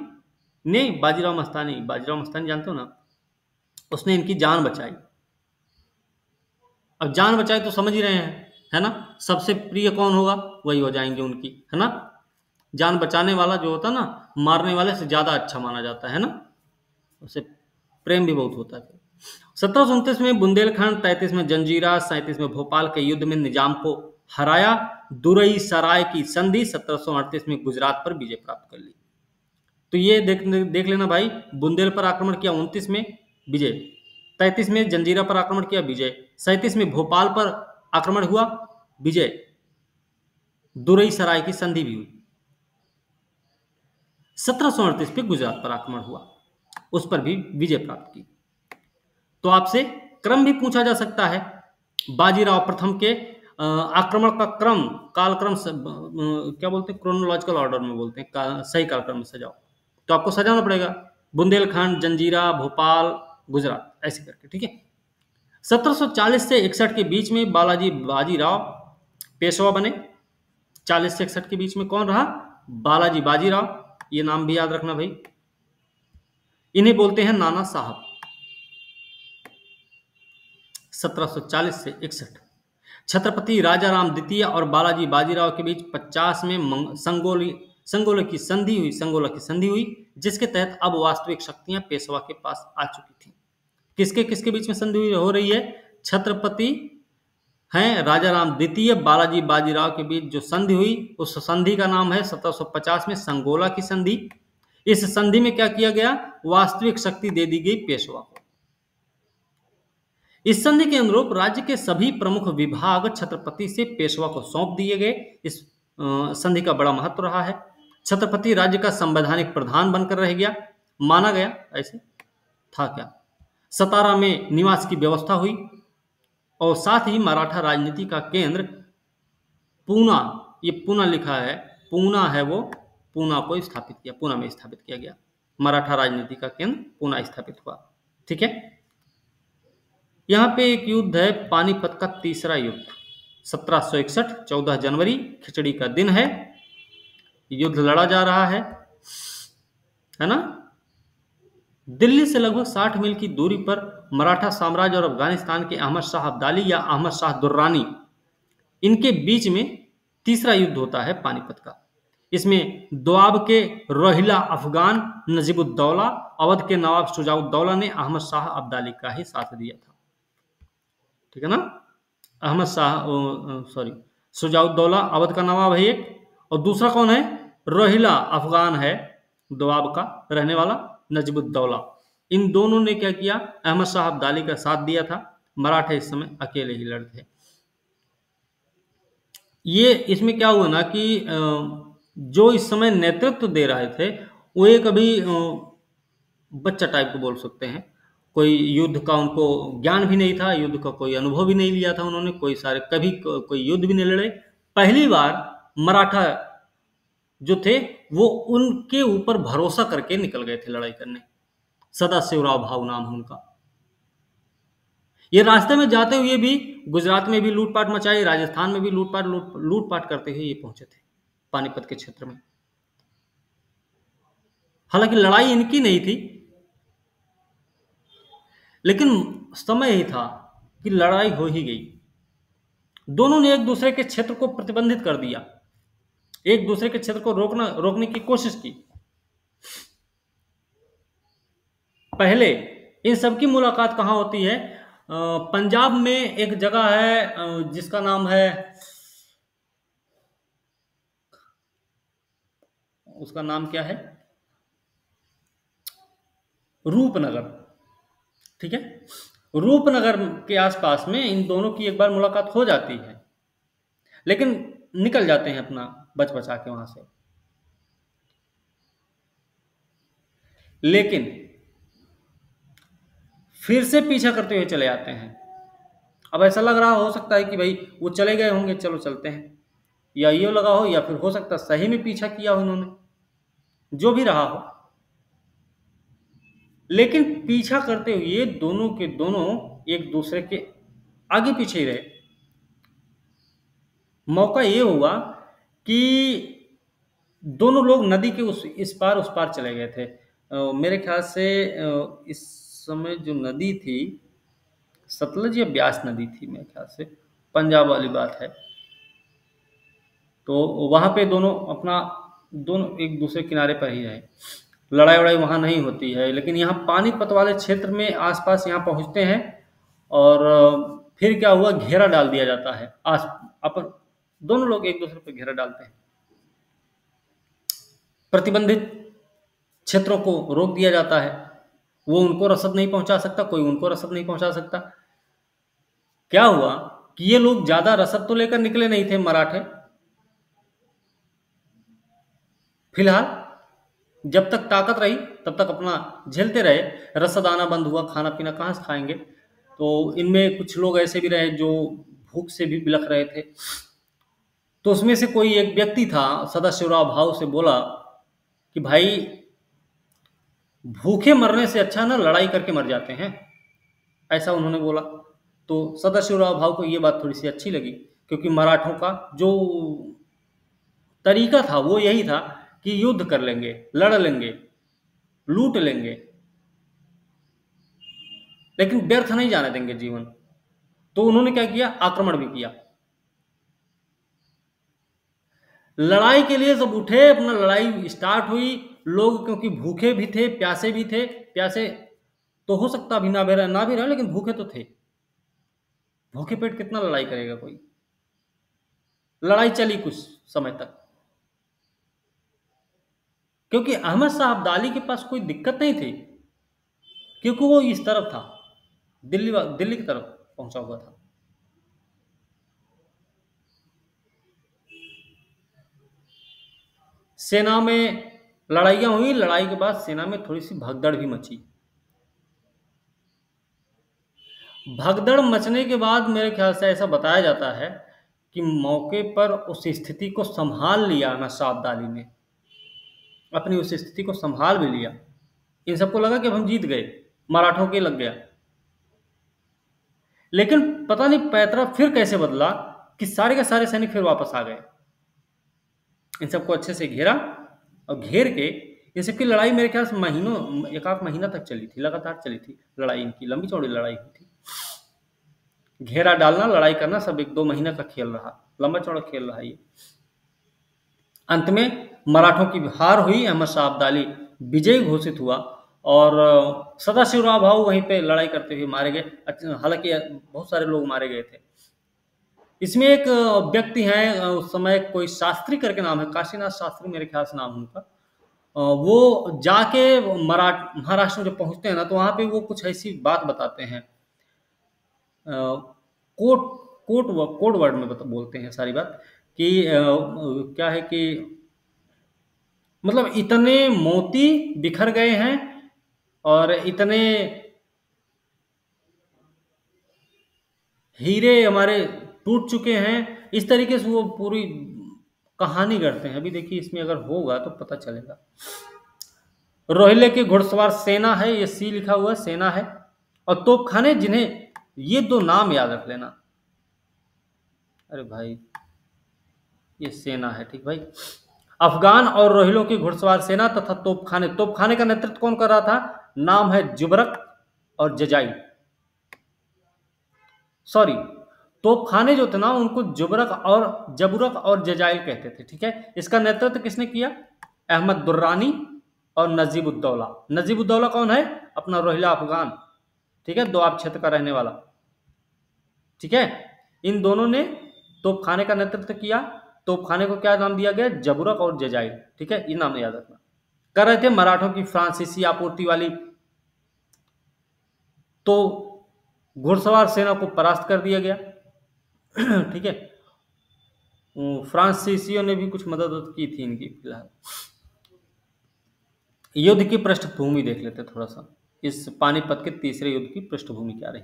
ने बाजीराव मस्तानी बाजीराव मस्तानी जानते हो ना? उसने इनकी जान बचाई। अब जान बचाई तो समझ ही रहे हैं, है ना? सबसे प्रिय कौन होगा? वही हो जाएँगे उनकी, है ना? जान बचाने वाला जो होता है ना, मारने वाले से ज़्यादा अच्छा माना जाता है ना? उसे प्रेम भी बहुत होता है। सत्रह सौ उनतीस में बुंदेलखंड, तैतीस में जंजीरा, सैंतीस में भोपाल के युद्ध में निज़ाम को हराया, दुरई सराय की संधि सत्रह सौ अड़तीस में गुजरात पर विजय प्राप्त कर ली। तो ये देख देख लेना भाई, बुंदेल पर आक्रमण किया उनतीस में विजय, तैतीस में जंजीरा पर आक्रमण किया विजय, सैंतीस में भोपाल पर आक्रमण हुआ विजय दुरई सराय की संधि भी हुई। सत्रह सौ अड़तीस पे गुजरात पर आक्रमण हुआ, उस पर भी विजय प्राप्त की। तो आपसे क्रम भी पूछा जा सकता है, बाजीराव प्रथम के आक्रमण का क्रम, कालक्रम क्या बोलते हैं क्रोनोलॉजिकल ऑर्डर में बोलते हैं सही कालक्रम में सजाओ। तो आपको सजाना पड़ेगा। बुंदेलखंड, जंजीरा, भोपाल, गुजरात, ऐसे करके, ठीक है? 1740 से इकसठ के बीच में बालाजी बाजीराव पेशवा बने। 40 से इकसठ के बीच में कौन रहा? बालाजी बाजीराव। ये नाम भी याद रखना भाई। इन्हें बोलते हैं नाना साहब। 1740 से इकसठ। छत्रपति राजाराम द्वितीय और बालाजी बाजीराव के बीच 50 में संगोली संगोला की संधि हुई संगोला की संधि हुई, जिसके तहत अब वास्तविक शक्तियाँ पेशवा के पास आ चुकी थी। किसके किसके बीच में संधि हो रही है? छत्रपति हैं राजाराम द्वितीय, बालाजी बाजीराव के बीच जो संधि हुई, उस संधि का नाम है 1750 में संगोला की संधि। इस संधि में क्या किया गया? वास्तविक शक्ति दे दी गई पेशवा को। इस संधि के अनुरूप राज्य के सभी प्रमुख विभाग छत्रपति से पेशवा को सौंप दिए गए। इस संधि का बड़ा महत्व रहा है। छत्रपति राज्य का संवैधानिक प्रधान बनकर रह गया। माना गया, ऐसे था क्या? सतारा में निवास की व्यवस्था हुई और साथ ही मराठा राजनीति का केंद्र पूना, ये पूना लिखा है, पूना है वो, पूना को स्थापित किया, पूना में स्थापित किया गया। मराठा राजनीति का केंद्र पूना स्थापित हुआ, ठीक है? यहाँ पे एक युद्ध है, पानीपत का तीसरा युद्ध 1761 14 जनवरी, खिचड़ी का दिन है। युद्ध लड़ा जा रहा है है ना? दिल्ली से लगभग 60 मील की दूरी पर मराठा साम्राज्य और अफ़गानिस्तान के अहमद शाह अब्दाली या अहमद शाह दुर्रानी, इनके बीच में तीसरा युद्ध होता है पानीपत का। इसमें दोआब के रोहिला अफगान नजीबुद्दौला, अवध के नवाब शुजाउद्दौला ने अहमद शाह अब्दाली का ही साथ दिया था। ठीक है ना? अहमद शाह सॉरी शुजाउद्दौला, अवध का नवाब है एक, और दूसरा कौन है? रोहिला अफगान है दोआब का रहने वाला नजबुद्दौला। इन दोनों ने क्या किया? अहमद शाह अब्दाली का साथ दिया था। मराठे इस समय अकेले ही लड़ते ये इसमें क्या हुआ ना कि जो इस समय नेतृत्व दे रहे थे, वो एक अभी बच्चा टाइप को बोल सकते हैं। कोई युद्ध का उनको ज्ञान भी नहीं था, युद्ध का कोई अनुभव भी नहीं लिया था उन्होंने, कोई सारे, कभी को- कोई युद्ध भी नहीं लड़े। पहली बार मराठा जो थे, वो उनके ऊपर भरोसा करके निकल गए थे लड़ाई करने। सदा शिवराव भाव नाम उनका। ये रास्ते में जाते हुए भी गुजरात में भी लूटपाट मचाई, राजस्थान में भी लूटपाट, लूट, लूटपाट करते हुए ये पहुँचे थे, पानीपत के क्षेत्र में। हालाँकि लड़ाई इनकी नहीं थी, लेकिन समय ही था कि लड़ाई हो ही गई। दोनों ने एक दूसरे के क्षेत्र को प्रतिबंधित कर दिया। एक दूसरे के क्षेत्र को रोकना, रोकने की कोशिश की। पहले, इन सबकी मुलाकात कहाँ होती है? पंजाब में एक जगह है जिसका नाम है, उसका नाम क्या है? रूपनगर। ठीक है? रूपनगर के आसपास में इन दोनों की एक बार मुलाकात हो जाती है, लेकिन निकल जाते हैं अपना बच बचा के वहाँ से। लेकिन फिर से पीछा करते हुए चले आते हैं। अब ऐसा लग रहा हो सकता है कि भाई वो चले गए होंगे, चलो चलते हैं। या ये लगा हो या फिर हो सकता है सही में पीछा किया हो उन्होंने जो भी रहा हो। लेकिन पीछा करते हुए दोनों के दोनों एक दूसरे के आगे पीछे ही रहे। मौका ये हुआ कि दोनों लोग नदी के उस, इस पार, उस पार चले गए थे। मेरे ख्याल से इस समय जो नदी थी, सतलज या ब्यास नदी थी मेरे ख्याल से, पंजाब वाली बात है। तो वहाँ पे दोनों अपना, दोनों एक दूसरे किनारे पर ही रहे। लड़ाई वड़ाई वहाँ नहीं होती है, लेकिन यहाँ पानीपत वाले क्षेत्र में आसपास यहाँ पहुँचते हैं और फिर क्या हुआ, घेरा डाल दिया जाता है। आस, अपन दोनों लोग एक दूसरे पर घेरा डालते हैं। प्रतिबंधित क्षेत्रों को रोक दिया जाता है। वो उनको रसद नहीं पहुँचा सकता, कोई उनको रसद नहीं पहुँचा सकता। क्या हुआ कि ये लोग ज़्यादा रसद तो लेकर निकले नहीं थे मराठे? फ़िलहाल, जब तक ताकत रही, तब तक अपना झेलते रहे, रसद आना बंद हुआ खाना पीना कहाँ से खाएँगे? तो इनमें कुछ लोग ऐसे भी रहे जो भूख से भी बिलख रहे थे। तो उसमें से कोई एक व्यक्ति था सदाशिवराव भाव से बोला कि भाई, भूखे मरने से अच्छा ना लड़ाई करके मर जाते हैं, ऐसा उन्होंने बोला। तो सदाशिवराव भाव को ये बात थोड़ी सी अच्छी लगी, क्योंकि मराठों का जो तरीका था, वो यही था कि युद्ध कर लेंगे, लड़ लेंगे, लूट लेंगे, लेकिन व्यर्थ नहीं जाने देंगे जीवन। तो उन्होंने क्या किया? आक्रमण भी किया। लड़ाई के लिए जब उठे, अपना लड़ाई स्टार्ट हुई। लोग क्योंकि भूखे भी थे, प्यासे भी थे, प्यासे तो हो सकता भी ना भी ना भी रहा, लेकिन भूखे तो थे। भूखे पेट कितना लड़ाई करेगा कोई? लड़ाई चली कुछ समय तक। क्योंकि अहमद साहब दाली के पास कोई दिक्कत नहीं थी, क्योंकि वो इस तरफ़ था, दिल्ली दिल्ली की तरफ़ पहुँचा हुआ था। सेना में लड़ाइयाँ हुई, लड़ाई के बाद सेना में थोड़ी सी भगदड़ भी मची। भगदड़ मचने के बाद मेरे ख्याल से ऐसा बताया जाता है कि मौके पर उस स्थिति को संभाल लिया नशाब दाली ने। अपनी उस स्थिति को संभाल भी लिया। इन सबको लगा कि अब हम जीत गए, मराठों के लग गया। लेकिन पता नहीं पैतरा फिर कैसे बदला कि सारे के सारे सैनिक फिर वापस आ गए। इन सबको अच्छे से घेरा और घेर के इन सबकी लड़ाई मेरे ख्याल से महीनों, एक आध महीना तक चली थी, लगातार चली थी लड़ाई इनकी, लंबी चौड़ी लड़ाई हुई थी। घेरा डालना, लड़ाई करना सब एक दो महीना का खेल रहा, लंबा चौड़ा खेल रहा ये। अंत में मराठों की हार हुई, अहमद शाह अब्दाली विजयी घोषित हुआ और सदाशिवराव भाव वहीं पे लड़ाई करते हुए मारे गए। हालाँकि बहुत सारे लोग मारे गए थे। इसमें एक व्यक्ति हैं उस समय कोई शास्त्री करके नाम है, काशीनाथ शास्त्री मेरे ख्याल से नाम उनका। वो जाके मराठ, महाराष्ट्र में जब पहुँचते हैं ना तो वहाँ पे वो कुछ ऐसी बात बताते हैं। कोट कोट कोड वर्ड में बोलते हैं सारी बात कि क्या है कि मतलब इतने मोती बिखर गए हैं और इतने हीरे हमारे टूट चुके हैं। इस तरीके से वो पूरी कहानी करते हैं। अभी देखिए, इसमें अगर होगा तो पता चलेगा। रोहिले के घुड़सवार सेना है, ये सी लिखा हुआ सेना है। और तोपखाने जिन्हें, ये दो नाम याद रख लेना। अरे भाई, ये सेना है, ठीक भाई। अफगान और रोहिलों की घुड़सवार सेना तथा तोपखाने। तोपखाने का नेतृत्व कौन कर रहा था? नाम है जुबरक और जजाई। सॉरी तोपखाने जो थे ना, उनको जुबरक और जबुरक और जजाइल कहते थे, ठीक है? इसका नेतृत्व किसने किया? अहमद दुर्रानी और नजीबुद्दौला। नजीबुद्दौला कौन है? अपना रोहिला अफगान, ठीक है? दोआब क्षेत्र का रहने वाला, ठीक है? इन दोनों ने तोपखाने का नेतृत्व किया। तोपखाने को क्या नाम दिया गया? जबुरक और जजाइल, ठीक है? ये नाम याद रखना। कर रहे थे मराठों की फ्रांसीसी आपूर्ति वाली। तो घुड़सवार सेना को परास्त कर दिया गया। *clears throat* ठीक है। फ्रांसीसियों ने भी कुछ मदद की थी इनकी, फ़िलहाल। युद्ध की पृष्ठभूमि देख लेते थोड़ा सा। इस पानीपत के तीसरे युद्ध की पृष्ठभूमि क्या रही?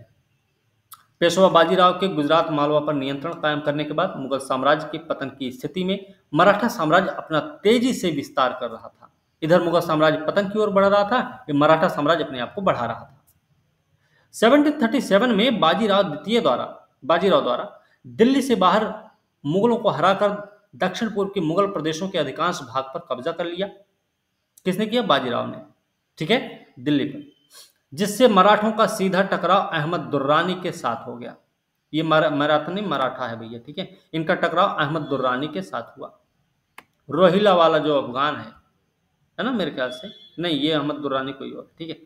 पेशवा बाजीराव के गुजरात मालवा पर नियंत्रण कायम करने के बाद मुगल साम्राज्य के पतन की स्थिति में मराठा साम्राज्य अपना तेज़ी से विस्तार कर रहा था। इधर मुगल साम्राज्य पतन की ओर बढ़ रहा था, ये मराठा साम्राज्य अपने आप को बढ़ा रहा था। 1737 में बाजीराव द्वितीय द्वारा, बाजीराव द्वारा दिल्ली से बाहर मुगलों को हराकर दक्षिण पूर्व के मुगल प्रदेशों के अधिकांश भाग पर कब्जा कर लिया। किसने किया? बाजीराव ने। ठीक है? दिल्ली पर। जिससे मराठों का सीधा टकराव अहमद दुर्रानी के साथ हो गया। ये मराठनी मराठा है भैया, ठीक है? इनका टकराव अहमद दुर्रानी के साथ हुआ। रोहिला वाला जो अफगान है है ना मेरे ख्याल से? नहीं, ये अहमद दुर्रानी कोई और, ठीक है?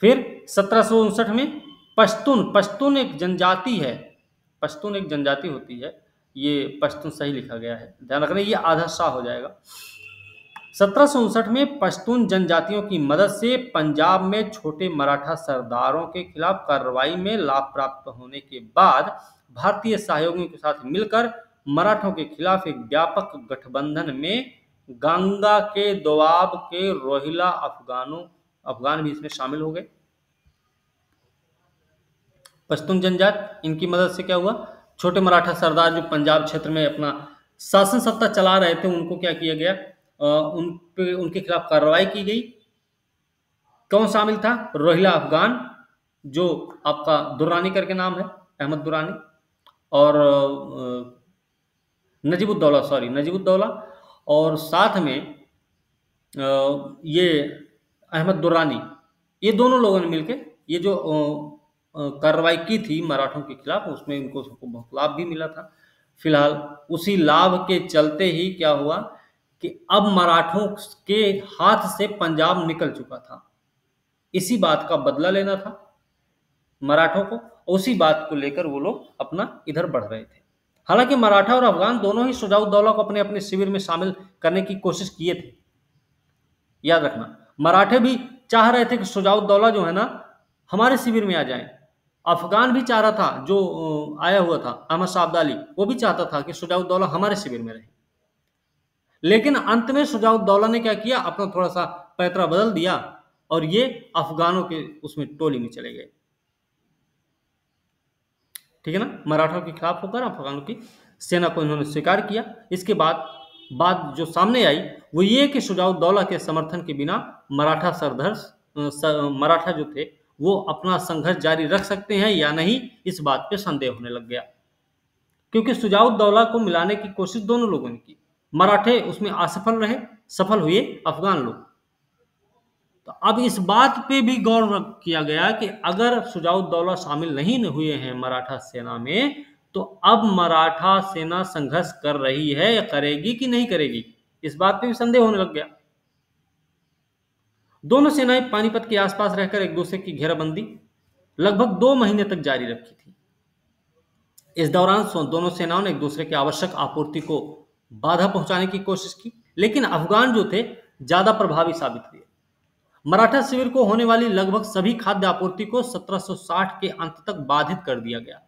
फिर सत्रह सौ उनसठ में पश्तून पश्तून एक जनजाति है पश्तून एक जनजाति होती है, ये पश्तून सही लिखा गया है। ध्यान रखना, ये आधा शाह हो जाएगा। सत्रह सौ उनसठ में पश्तून जनजातियों की मदद से पंजाब में छोटे मराठा सरदारों के खिलाफ कार्रवाई में लाभ प्राप्त होने के बाद भारतीय सहयोगियों के साथ मिलकर मराठों के खिलाफ एक व्यापक गठबंधन में गंगा के दोआब के रोहिला अफगानों, अफगान भी इसमें शामिल हो गए। पश्तून जनजात इनकी मदद से क्या हुआ? छोटे मराठा सरदार जो पंजाब क्षेत्र में अपना शासन सत्ता चला रहे थे उनको क्या किया गया? आ, उन पे उनके खिलाफ कार्रवाई की गई। कौन शामिल था? रोहिला अफगान जो आपका दुरानी करके नाम है अहमद दुरानी और नजीबुद्दौला सॉरी नजीबुद्दौला और साथ में ये अहमद दुरानी ये दोनों लोगों ने मिलकर ये जो कार्रवाई की थी मराठों के खिलाफ, उसमें इनको सबको बहुत लाभ भी मिला था। फ़िलहाल उसी लाभ के चलते ही क्या हुआ कि अब मराठों के हाथ से पंजाब निकल चुका था। इसी बात का बदला लेना था मराठों को उसी बात को लेकर वो लोग अपना इधर बढ़ रहे थे। हालाँकि मराठा और अफगान दोनों ही सुजाउद्दौला को अपने अपने शिविर में शामिल करने की कोशिश किए थे। याद रखना, मराठे भी चाह रहे थे कि सुजाउद्दौला जो है ना, हमारे शिविर में आ जाए। अफगान भी चाह रहा था, जो आया हुआ था, अहमद शाह अब्दाली, वो भी चाहता था कि सुजाउद्दौला हमारे शिविर में रहे। लेकिन अंत में सुजाउद्दौला ने क्या किया? अपना थोड़ा सा पैतरा बदल दिया और ये अफगानों के उसमें टोली में चले गए। ठीक है ना? मराठों के खिलाफ होकर अफगानों की सेना को इन्होंने स्वीकार किया। इसके बाद, बात जो सामने आई, वो ये कि सुजाउद्दौला के समर्थन के बिना मराठा सरदर्श मराठा जो थे वो अपना संघर्ष जारी रख सकते हैं या नहीं, इस बात पे संदेह होने लग गया। क्योंकि सुजाउद्दौला को मिलाने की कोशिश दोनों लोगों ने की। मराठे उसमें असफल रहे, सफल हुए अफगान लोग। तो अब इस बात पे भी गौर किया गया कि अगर सुजाउद्दौला शामिल नहीं हुए हैं मराठा सेना में तो अब मराठा सेना संघर्ष कर रही है करेगी कि नहीं करेगी, इस बात पे भी संदेह होने लग गया। दोनों सेनाएँ पानीपत के आसपास रहकर एक दूसरे की घेराबंदी लगभग दो महीने तक जारी रखी थी। इस दौरान दोनों सेनाओं ने एक दूसरे की आवश्यक आपूर्ति को बाधा पहुँचाने की कोशिश की, लेकिन अफगान जो थे, ज़्यादा प्रभावी साबित हुए। मराठा शिविर को होने वाली लगभग सभी खाद्य आपूर्ति को 1760 के अंत तक बाधित कर दिया गया।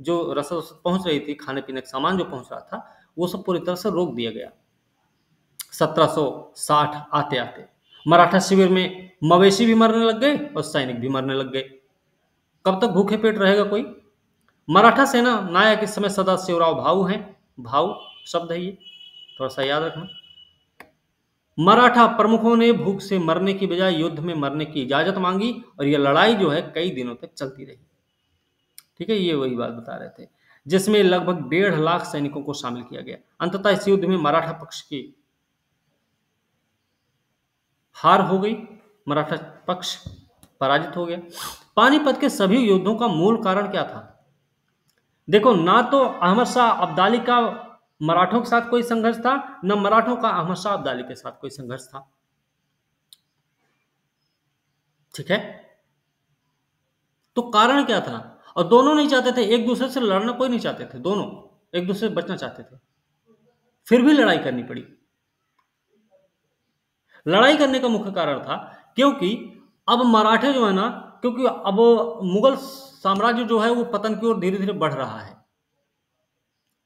जो रसद पहुँच रही थी खाने पीने का सामान जो पहुँच रहा था, वो सब पूरी तरह से रोक दिया गया। 1760 आते आते। मराठा शिविर में मवेशी भी मरने लग गए और सैनिक भी मरने लग गए। कब तक भूखे पेट रहेगा कोई? मराठा सेना नायक इस समय सदा शिवराव भाऊ हैं। भाऊ शब्द है ये। थोड़ा सा याद रखना। मराठा प्रमुखों ने भूख से मरने की बजाय युद्ध में मरने की इजाज़त मांगी और यह लड़ाई जो है कई दिनों तक चलती रही। ठीक है, ये वही बात बता रहे थे, जिसमें लगभग डेढ़ लाख सैनिकों को शामिल किया गया। अंततः इस युद्ध में मराठा पक्ष की हार हो गई, मराठा पक्ष पराजित हो गया। पानीपत के सभी युद्धों का मूल कारण क्या था? देखो, ना तो अहमद शाह अब्दाली का मराठों के साथ कोई संघर्ष था, न मराठों का अहमद शाह अब्दाली के साथ कोई संघर्ष था। ठीक है? तो कारण क्या था? और दोनों नहीं चाहते थे, एक दूसरे से लड़ना कोई नहीं चाहते थे, दोनों एक दूसरे से बचना चाहते थे। फिर भी लड़ाई करनी पड़ी। लड़ाई करने का मुख्य कारण था, क्योंकि अब मराठे जो है ना, क्योंकि अब मुगल साम्राज्य जो है वो पतन की ओर धीरे धीरे बढ़ रहा है।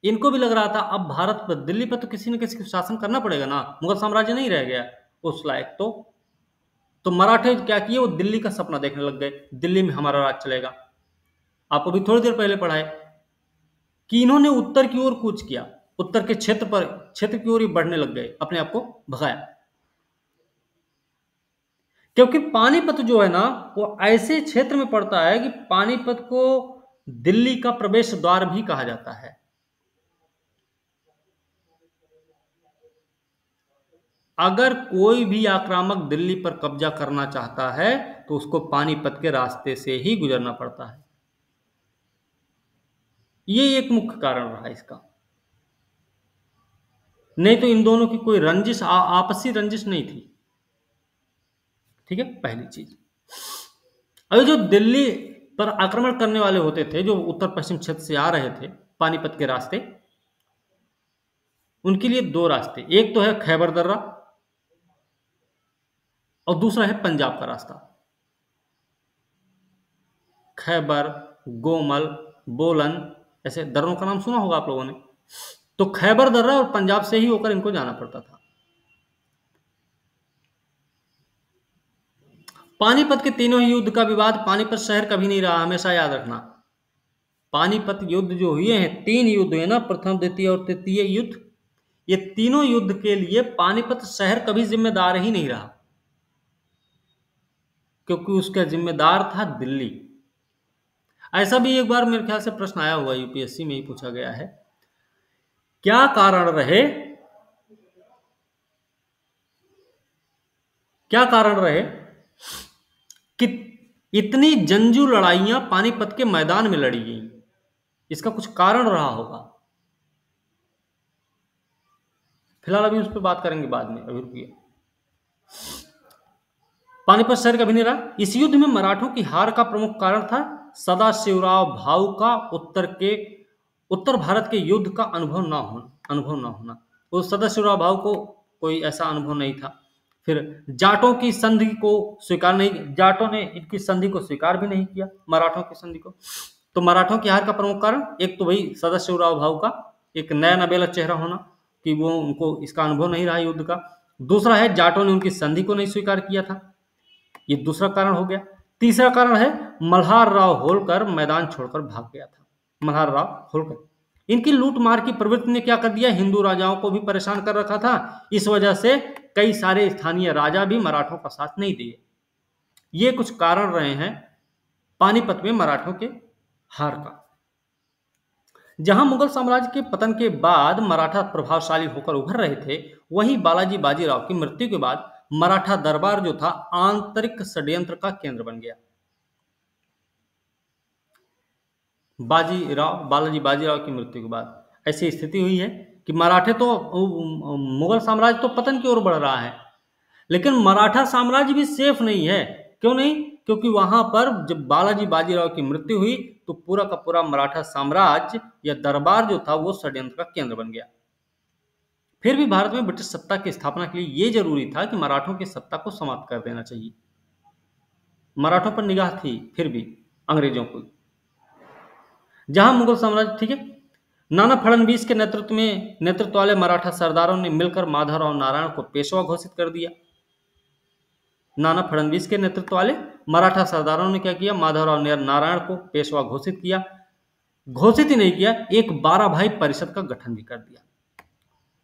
इनको भी लग रहा था, अब भारत पर, दिल्ली पर तो किसी न किसी को शासन करना पड़ेगा ना, मुगल साम्राज्य नहीं रह गया उस लायक तो। तो मराठे क्या किए, वो दिल्ली का सपना देखने लग गए, दिल्ली में हमारा राज चलेगा। आपको भी थोड़ी देर पहले पढ़ाए कि इन्होंने उत्तर की ओर कूच किया, उत्तर के क्षेत्र पर, क्षेत्र की ओर ही बढ़ने लग गए, अपने आप को भगाया। क्योंकि पानीपत जो है ना, वो ऐसे क्षेत्र में पड़ता है कि पानीपत को दिल्ली का प्रवेश द्वार भी कहा जाता है। अगर कोई भी आक्रामक दिल्ली पर कब्जा करना चाहता है तो उसको पानीपत के रास्ते से ही गुजरना पड़ता है। ये एक मुख्य कारण रहा इसका। नहीं तो इन दोनों की कोई रंजिश आपसी रंजिश नहीं थी। ठीक है, पहली चीज़। अभी जो दिल्ली पर आक्रमण करने वाले होते थे, जो उत्तर पश्चिम क्षेत्र से आ रहे थे, पानीपत के रास्ते, उनके लिए दो रास्ते। एक तो है खैबर दर्रा, और दूसरा है पंजाब का रास्ता। खैबर, गोमल, बोलन, ऐसे दर्रों का नाम सुना होगा आप लोगों ने। तो खैबर दर्रा और पंजाब से ही होकर इनको जाना पड़ता था। पानीपत के तीनों ही युद्ध का विवाद पानीपत शहर कभी नहीं रहा, हमेशा याद रखना। पानीपत युद्ध जो हुए हैं, तीन युद्ध हुए ना, प्रथम, द्वितीय और तृतीय युद्ध, ये तीनों युद्ध के लिए पानीपत शहर कभी जिम्मेदार ही नहीं रहा। क्योंकि उसका जिम्मेदार था दिल्ली। ऐसा भी एक बार मेरे ख्याल से प्रश्न आया हुआ यूपीएससी में ही पूछा गया है, क्या कारण रहे? क्या कारण रहे? कि इतनी जंजू लड़ाइयाँ पानीपत के मैदान में लड़ी गई। इसका कुछ कारण रहा होगा। फ़िलहाल अभी उस पर बात करेंगे बाद में, अभी रुकिए। पानीपत शहर कभी नहीं रहा इस युद्ध में मराठों की हार का प्रमुख कारण था सदा शिवराव भाव का उत्तर के, उत्तर भारत के युद्ध का अनुभव ना होना, अनुभव ना होना। उस सदा शिवराव भाव को कोई ऐसा अनुभव नहीं था। फिर जाटों की संधि को स्वीकार नहीं, जाटों ने इनकी संधि को स्वीकार भी नहीं किया, मराठों की संधि को। तो मराठों की हार का प्रमुख कारण, एक तो वही सदस्य शिवराव भाव का, एक नया नबेला चेहरा होना कि वो उनको इसका अनुभव नहीं रहा युद्ध का। दूसरा है, जाटों ने उनकी संधि को नहीं स्वीकार किया था। ये दूसरा कारण हो गया। तीसरा कारण है, मल्हार राव होलकर मैदान छोड़कर भाग गया था। मल्हार राव होलकर। इनकी लूट मार की प्रवृत्ति ने क्या कर दिया? हिंदू राजाओं को भी परेशान कर रखा था। इस वजह से कई सारे स्थानीय राजा भी मराठों का साथ नहीं दिए। ये कुछ कारण रहे हैं पानीपत में मराठों के हार का। जहाँ मुगल साम्राज्य के पतन के बाद मराठा प्रभावशाली होकर उभर रहे थे, वहीं बालाजी बाजीराव की मृत्यु के बाद मराठा दरबार जो था, आंतरिक षड्यंत्र का केंद्र बन गया। बाजीराव, बालाजी बाजीराव की मृत्यु के बाद ऐसी स्थिति हुई है कि मराठे तो मुगल साम्राज्य तो पतन की ओर बढ़ रहा है। लेकिन मराठा साम्राज्य भी सेफ़ नहीं है। क्यों नहीं? क्योंकि वहाँ पर जब बालाजी बाजीराव की मृत्यु हुई तो पूरा का पूरा मराठा साम्राज्य या दरबार जो था, वो षड्यंत्र का केंद्र बन गया। फिर भी भारत में ब्रिटिश सत्ता की स्थापना के लिए यह ज़रूरी था कि मराठों की सत्ता को समाप्त कर देना चाहिए। मराठों पर निगाह थी फिर भी अंग्रेज़ों को। जहाँ मुगल साम्राज्य, ठीक है? नाना फडणवीस के नेतृत्व में नेतृत्व वाले मराठा सरदारों ने मिलकर माधवराव नारायण को पेशवा घोषित कर दिया। नाना फडणवीस के नेतृत्व वाले मराठा सरदारों ने क्या किया? माधवराव नारायण को पेशवा घोषित किया। घोषित ही नहीं किया, एक बारह भाई परिषद का गठन भी कर दिया।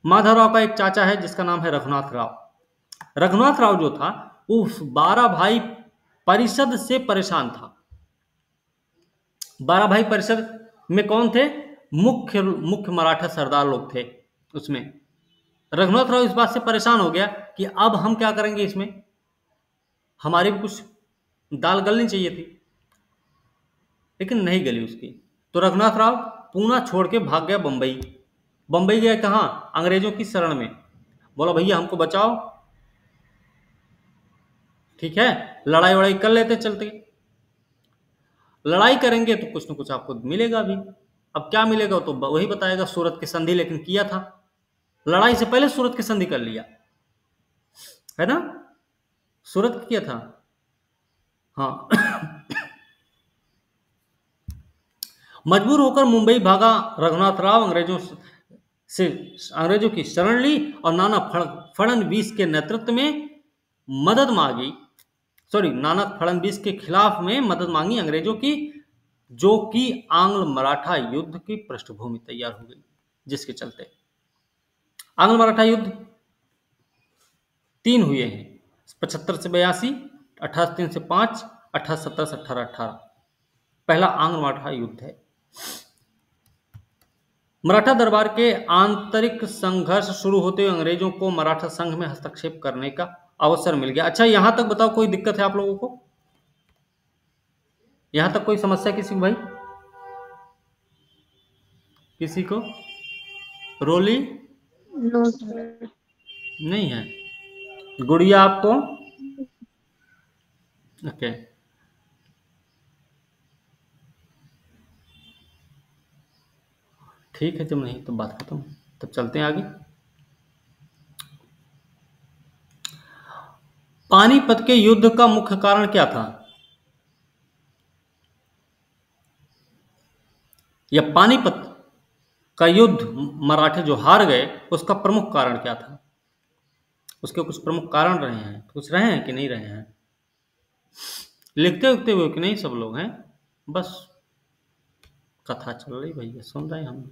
माधवराव का एक चाचा है, जिसका नाम है रघुनाथ राव। रघुनाथ राव जो था, उस बारह भाई परिषद से परेशान था। बारह भाई परिषद में कौन थे? मुख्य मुख्य मराठा सरदार लोग थे उसमें। रघुनाथ राव इस बात से परेशान हो गया कि अब हम क्या करेंगे इसमें? हमारी भी कुछ दाल गलनी चाहिए थी, लेकिन नहीं गली उसकी। तो रघुनाथ राव पूना छोड़ के भाग गया बंबई। बंबई गया कहाँ? अंग्रेज़ों की शरण में। बोला, भैया, हमको बचाओ। ठीक है लड़ाई वड़ाई कर लेते, चलते। लड़ाई करेंगे तो कुछ ना कुछ आपको मिलेगा भी। अब क्या मिलेगा तो वही बताएगा सूरत की संधि लेकिन किया था। लड़ाई से पहले सूरत की संधि कर लिया। है ना? सूरत किया था। हाँ। *coughs* मजबूर होकर मुंबई भागा रघुनाथ राव, अंग्रेज़ों से अंग्रेज़ों की शरण ली और नाना फड़नवीस के नेतृत्व में मदद मांगी। सॉरी, नाना फड़नवीस के खिलाफ में मदद मांगी अंग्रेज़ों की जो कि आंग्ल मराठा युद्ध की पृष्ठभूमि तैयार हो गई, जिसके चलते। आंग्ल मराठा युद्ध तीन हुए हैं, पचहत्तर से बयासी, अठारह तीन से पाँच, अठारह सत्तर से अठारह अठारह। पहला आंग्ल मराठा युद्ध है। मराठा दरबार के आंतरिक संघर्ष शुरू होते हुए अंग्रेज़ों को मराठा संघ में हस्तक्षेप करने का अवसर मिल गया। अच्छा यहाँ तक बताओ, कोई दिक्कत है आप लोगों को? यहाँ तक कोई समस्या किसी को भाई? किसी को? रोली? नो नहीं है। गुड़िया आपको? ओके। ठीक है जब नहीं तो बात खत्म। तब चलते हैं आगे। पानीपत के युद्ध का मुख्य कारण क्या था? या पानीपत का युद्ध मराठे जो हार गए, उसका प्रमुख कारण क्या था? उसके कुछ प्रमुख कारण रहे हैं। कुछ रहे हैं कि नहीं रहे हैं? लिखते उखते हुए कि नहीं सब लोग हैं, बस कथा चल रही भैया सुन रहे हम।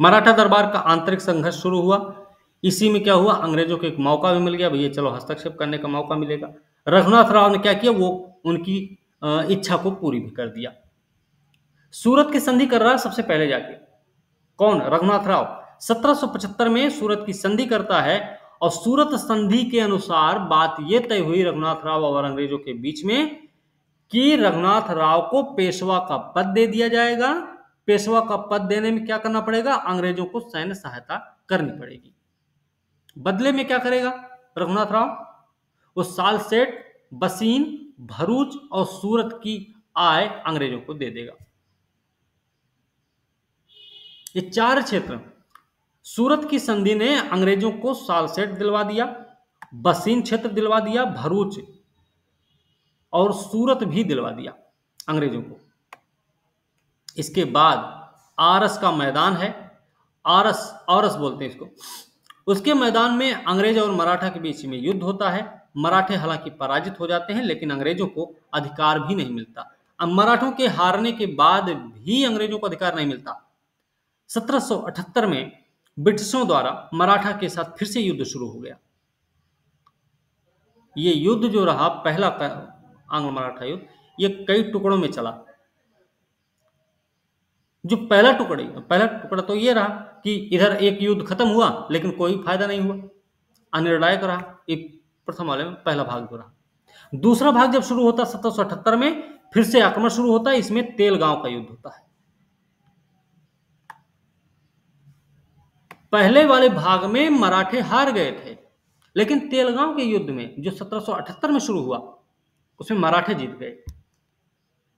मराठा दरबार का आंतरिक संघर्ष शुरू हुआ। इसी में क्या हुआ? अंग्रेज़ों को एक मौका भी मिल गया भैया चलो हस्तक्षेप करने का मौका मिलेगा। रघुनाथ राव ने क्या किया? वो उनकी इच्छा को पूरी भी कर दिया। सूरत की संधि कर रहा है सबसे पहले जाके। कौन? रघुनाथ राव। 1775 में सूरत की संधि करता है और सूरत संधि के अनुसार बात यह तय हुई रघुनाथ राव और अंग्रेज़ों के बीच में कि रघुनाथ राव को पेशवा का पद दे दिया जाएगा। पेशवा का पद देने में क्या करना पड़ेगा? अंग्रेज़ों को सैन्य सहायता करनी पड़ेगी। बदले में क्या करेगा रघुनाथ राव? वो साल सेठ, बसीन, भरूच और सूरत की आय अंग्रेज़ों को दे देगा। ये चार क्षेत्र, सूरत की संधि ने अंग्रेज़ों को सालसेट दिलवा दिया, बसीन क्षेत्र दिलवा दिया, भरूच, और सूरत भी दिलवा दिया अंग्रेज़ों को। इसके बाद आरस का मैदान है, आरस, औरस बोलते हैं इसको। उसके मैदान में अंग्रेज़ और मराठा के बीच में युद्ध होता है, मराठे हालाँकि पराजित हो जाते हैं, लेकिन अंग्रेज़ों को अधिकार भी नहीं मिलता। अब मराठों के हारने के बाद भी अंग्रेज़ों को अधिकार नहीं मिलता। 1778 में ब्रिटिशों द्वारा मराठा के साथ फिर से युद्ध शुरू हो गया। ये युद्ध जो रहा, पहला आंग्ल मराठा युद्ध, ये कई टुकड़ों में चला। जो पहला टुकड़ा पहला टुकड़ा तो ये रहा कि इधर एक युद्ध खत्म हुआ, लेकिन कोई फ़ायदा नहीं हुआ। अनिर्णायक रहा, एक प्रथम वाले में पहला भाग जो रहा। दूसरा भाग जब शुरू होता, सत्रह सौ अठहत्तर में फिर से आक्रमण शुरू होता है इसमें तेलगांव का युद्ध होता है। पहले वाले भाग में मराठे हार गए थे। लेकिन तेलगांव के युद्ध में, जो 1778 में शुरू हुआ, उसमें मराठे जीत गए।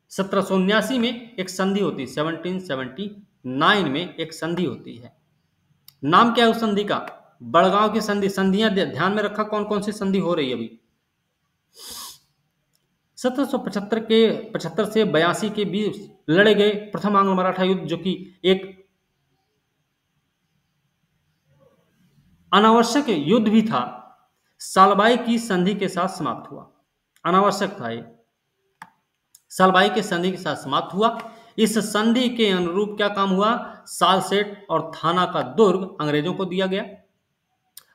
सत्रह में एक संधि होती है 1779 में एक संधि होती है। नाम क्या है उस संधि का? बड़गांव की संधि, संधियाँ ध्यान में रखा कौन कौन सी संधि हो रही है अभी? 1775 के 75 से बयासी के बीच लड़े गए प्रथम आंग्ल मराठा युद्ध, जो कि एक अनावश्यक युद्ध भी था। सालबाई की संधि के साथ समाप्त हुआ। अनावश्यक था ये। सालबाई के संधि के साथ समाप्त हुआ। इस संधि के अनुरूप क्या काम हुआ? सालसेट और थाना का दुर्ग अंग्रेज़ों को दिया गया।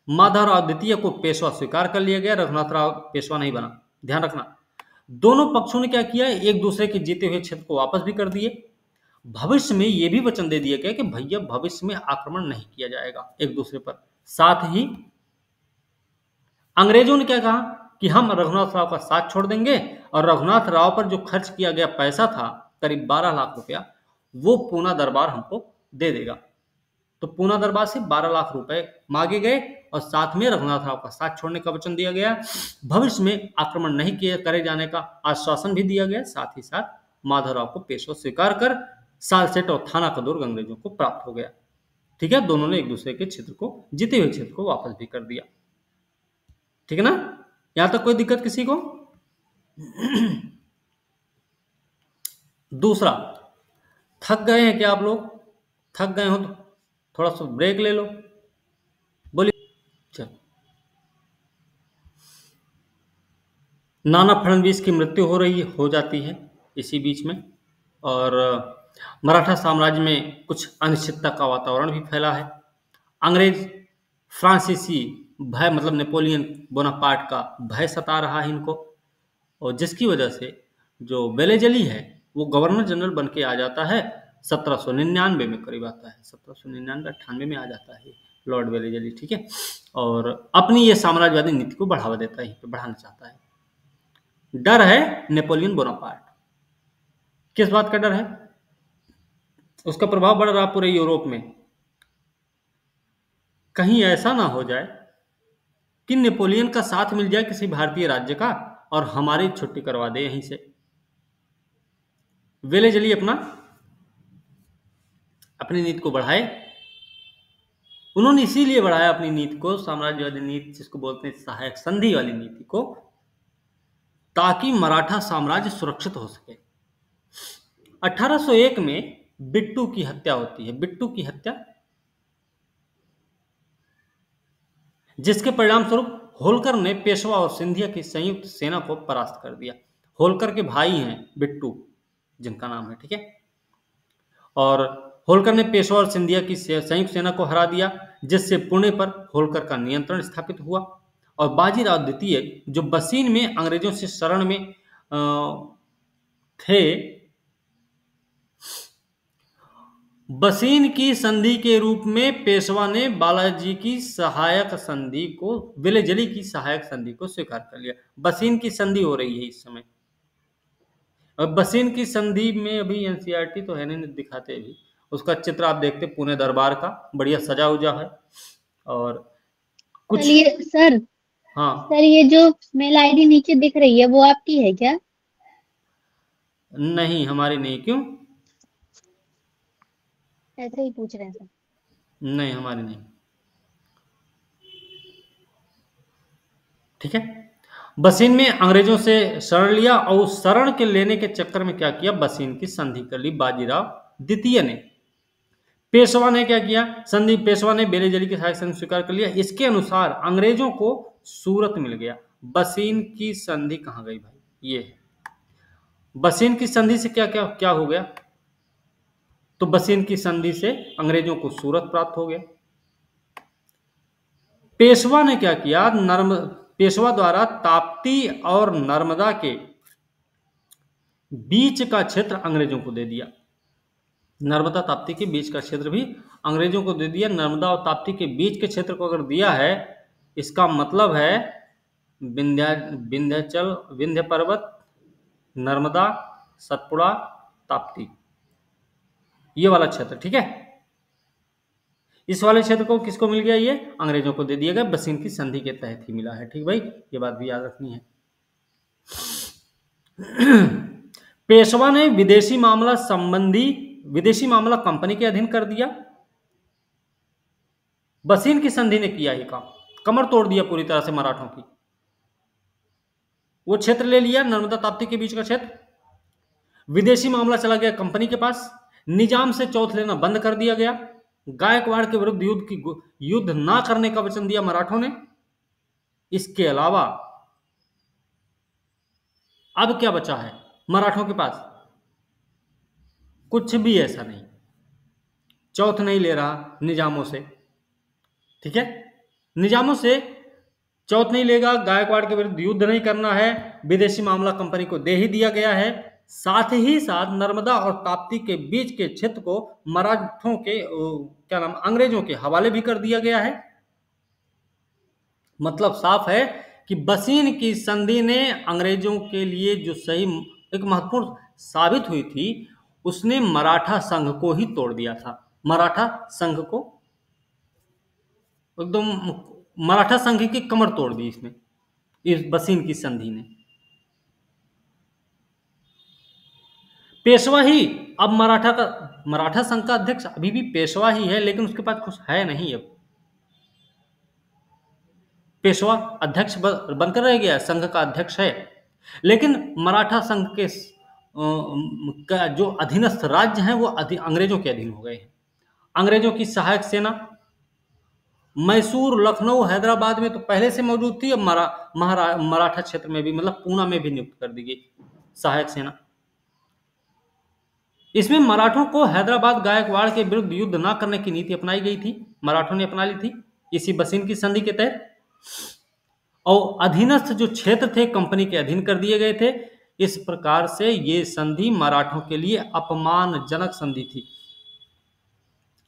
माधव माधवराव द्वितीय को पेशवा स्वीकार कर लिया गया। रघुनाथ राव पेशवा नहीं बना। ध्यान रखना। दोनों पक्षों ने क्या किया? एक दूसरे के जीते हुए क्षेत्र को वापस भी कर दिए। भविष्य में यह भी वचन दे दिया गया कि भैया, भविष्य में आक्रमण नहीं किया जाएगा एक दूसरे पर। साथ ही अंग्रेज़ों ने क्या कहा कि हम रघुनाथ राव का साथ छोड़ देंगे और रघुनाथ राव पर जो खर्च किया गया पैसा था, करीब बारह लाख रुपया, वो पूना दरबार हमको दे देगा। तो पूना दरबार से बारह लाख रुपए मांगे गए और साथ में रघुनाथ राव का साथ छोड़ने का वचन दिया गया। भविष्य में आक्रमण नहीं किए करे जाने का आश्वासन भी दिया गया। साथ ही साथ माधवराव को पेशवा स्वीकार कर सालसेट और थाना का दुर्ग अंग्रेज़ों को प्राप्त हो गया। ठीक है? दोनों ने एक दूसरे के क्षेत्र को, जीते हुए क्षेत्र को वापस भी कर दिया। ठीक है ना? यहाँ तक कोई दिक्कत किसी को? *clears throat* दूसरा, थक गए हैं क्या आप लोग? थक गए हो तो थोड़ा सा ब्रेक ले लो। बोलिए। चल। नाना फडणवीस की मृत्यु हो रही, हो जाती है इसी बीच में। और मराठा साम्राज्य में कुछ अनिश्चितता का वातावरण भी फैला है। अंग्रेज़ फ्रांसीसी भय मतलब नेपोलियन बोनापार्ट का भय सता रहा है इनको। और जिसकी वजह से जो बेलेजली है, वो गवर्नर जनरल बन के आ जाता है, सत्रह सौ निन्यानवे में करीब आता है। सत्रह सौ निन्यानवे, अट्ठानवे में आ जाता है लॉर्ड बेलेजली, ठीक है? और अपनी ये साम्राज्यवादी नीति को बढ़ावा देता है, बढ़ाना चाहता है। डर है नेपोलियन बोनापार्ट। किस बात का डर है? उसका प्रभाव बढ़ रहा पूरे यूरोप में। कहीं ऐसा ना हो जाए कि नेपोलियन का साथ मिल जाए किसी भारतीय राज्य का और हमारी छुट्टी करवा दे यहीं से। वेले जली अपना, अपनी नीति को बढ़ाए। उन्होंने इसीलिए बढ़ाया अपनी नीति को, साम्राज्यवादी नीति जिसको बोलते हैं सहायक संधि वाली नीति को, ताकि मराठा साम्राज्य सुरक्षित हो सके। 1801 में बिट्टू की हत्या होती है, बिट्टू की हत्या। जिसके परिणाम स्वरूप होलकर ने पेशवा और सिंधिया की संयुक्त सेना को परास्त कर दिया। होलकर के भाई हैं बिट्टू, जिनका नाम है, ठीक है? और होलकर ने पेशवा और सिंधिया की संयुक्त सेना को हरा दिया, जिससे पुणे पर होलकर का नियंत्रण स्थापित हुआ। और बाजीराव द्वितीय, जो बसीन में अंग्रेज़ों से शरण में थे बसीन की संधि के रूप में पेशवा ने बालाजी की सहायक संधि को विलेजली की सहायक संधि को स्वीकार कर लिया। बसीन की संधि हो रही है इस समय। और बसीन की संधि में अभी एनसीईआरटी तो है नहीं दिखाते अभी उसका चित्र आप देखते पुणे दरबार का। बढ़िया सजा उजा है। और कुछ सर हाँ। सर ये जो मेल आईडी नीचे दिख रही है वो आपकी है क्या? नहीं हमारी नहीं। क्यों? ऐसे ही पूछ रहे हैं सर नहीं, हमारी नहीं। ठीक है? बसीन में अंग्रेज़ों से शरण लिया और शरण के लेने के चक्कर में क्या किया? बसीन की संधि कर ली। बाजीराव द्वितीय ने। पेशवा ने क्या किया? संधि पेशवा ने बेलेजली के सहायक संधि स्वीकार कर लिया। इसके अनुसार अंग्रेज़ों को सूरत मिल गया। बसीन की संधि कहाँ गई भाई? ये है। बसीन की संधि से क्या क्या क्या हो गया? तो बसीन की संधि से अंग्रेज़ों को सूरत प्राप्त हो गया। पेशवा ने क्या किया? नर्म, पेशवा द्वारा ताप्ती और नर्मदा के बीच का क्षेत्र अंग्रेज़ों को दे दिया। नर्मदा ताप्ती के बीच का क्षेत्र भी अंग्रेज़ों को दे दिया। नर्मदा और ताप्ती के बीच के क्षेत्र को अगर दिया है, इसका मतलब है विंध्या, विंध्याचल, विंध्य पर्वत, नर्मदा, सतपुड़ा, ताप्ती। ये वाला क्षेत्र, ठीक है? इस वाले क्षेत्र को किसको मिल गया ये? अंग्रेज़ों को दे दिया गया। बसीन की संधि के तहत ही मिला है, ठीक भाई? ये बात भी याद रखनी है। *clears throat* पेशवा ने विदेशी मामला संबंधी, विदेशी मामला कंपनी के अधीन कर दिया। बसीन की संधि ने किया ही काम। कमर तोड़ दिया पूरी तरह से मराठों की। वो क्षेत्र ले लिया नर्मदा ताप्ती के बीच का क्षेत्र। विदेशी मामला चला गया कंपनी के पास। निज़ाम से चौथ लेना बंद कर दिया गया। गायकवाड़ के विरुद्ध युद्ध की युद्ध ना करने का वचन दिया मराठों ने। इसके अलावा अब क्या बचा है मराठों के पास? कुछ भी ऐसा नहीं। चौथ नहीं ले रहा निजामों से। ठीक है? निजामों से चौथ नहीं लेगा, गायकवाड़ के विरुद्ध युद्ध नहीं करना है। विदेशी मामला कंपनी को दे ही दिया गया है। साथ ही साथ नर्मदा और ताप्ती के बीच के क्षेत्र को मराठों के क्या नाम, अंग्रेज़ों के हवाले भी कर दिया गया है। मतलब साफ़ है कि बसीन की संधि ने अंग्रेज़ों के लिए जो सही, एक महत्वपूर्ण साबित हुई थी, उसने मराठा संघ को ही तोड़ दिया था। मराठा संघ को? एकदम मराठा संघ की कमर तोड़ दी इसने, इस बसीन की संधि ने। पेशवा ही अब मराठा का मराठा संघ का अध्यक्ष अभी भी पेशवा ही है लेकिन उसके पास कुछ है नहीं अब। पेशवा अध्यक्ष बनकर रह गया संघ का अध्यक्ष है। लेकिन मराठा संघ के का जो अधीनस्थ राज्य हैं वो अंग्रेज़ों के अधीन हो गए हैं। अंग्रेज़ों की सहायक सेना मैसूर लखनऊ हैदराबाद में तो पहले से मौजूद थी अब मरा, मराठा क्षेत्र में भी मतलब पूना में भी नियुक्त कर दी गई सहायक सेना। इसमें मराठों को हैदराबाद गायकवाड़ के विरुद्ध युद्ध न करने की नीति अपनाई गई थी, मराठों ने अपना ली थी। इसी बसीन की संधि के तहत और अधीनस्थ जो क्षेत्र थे, कंपनी के अधीन कर दिए गए थे। इस प्रकार से ये संधि मराठों के लिए अपमानजनक संधि थी।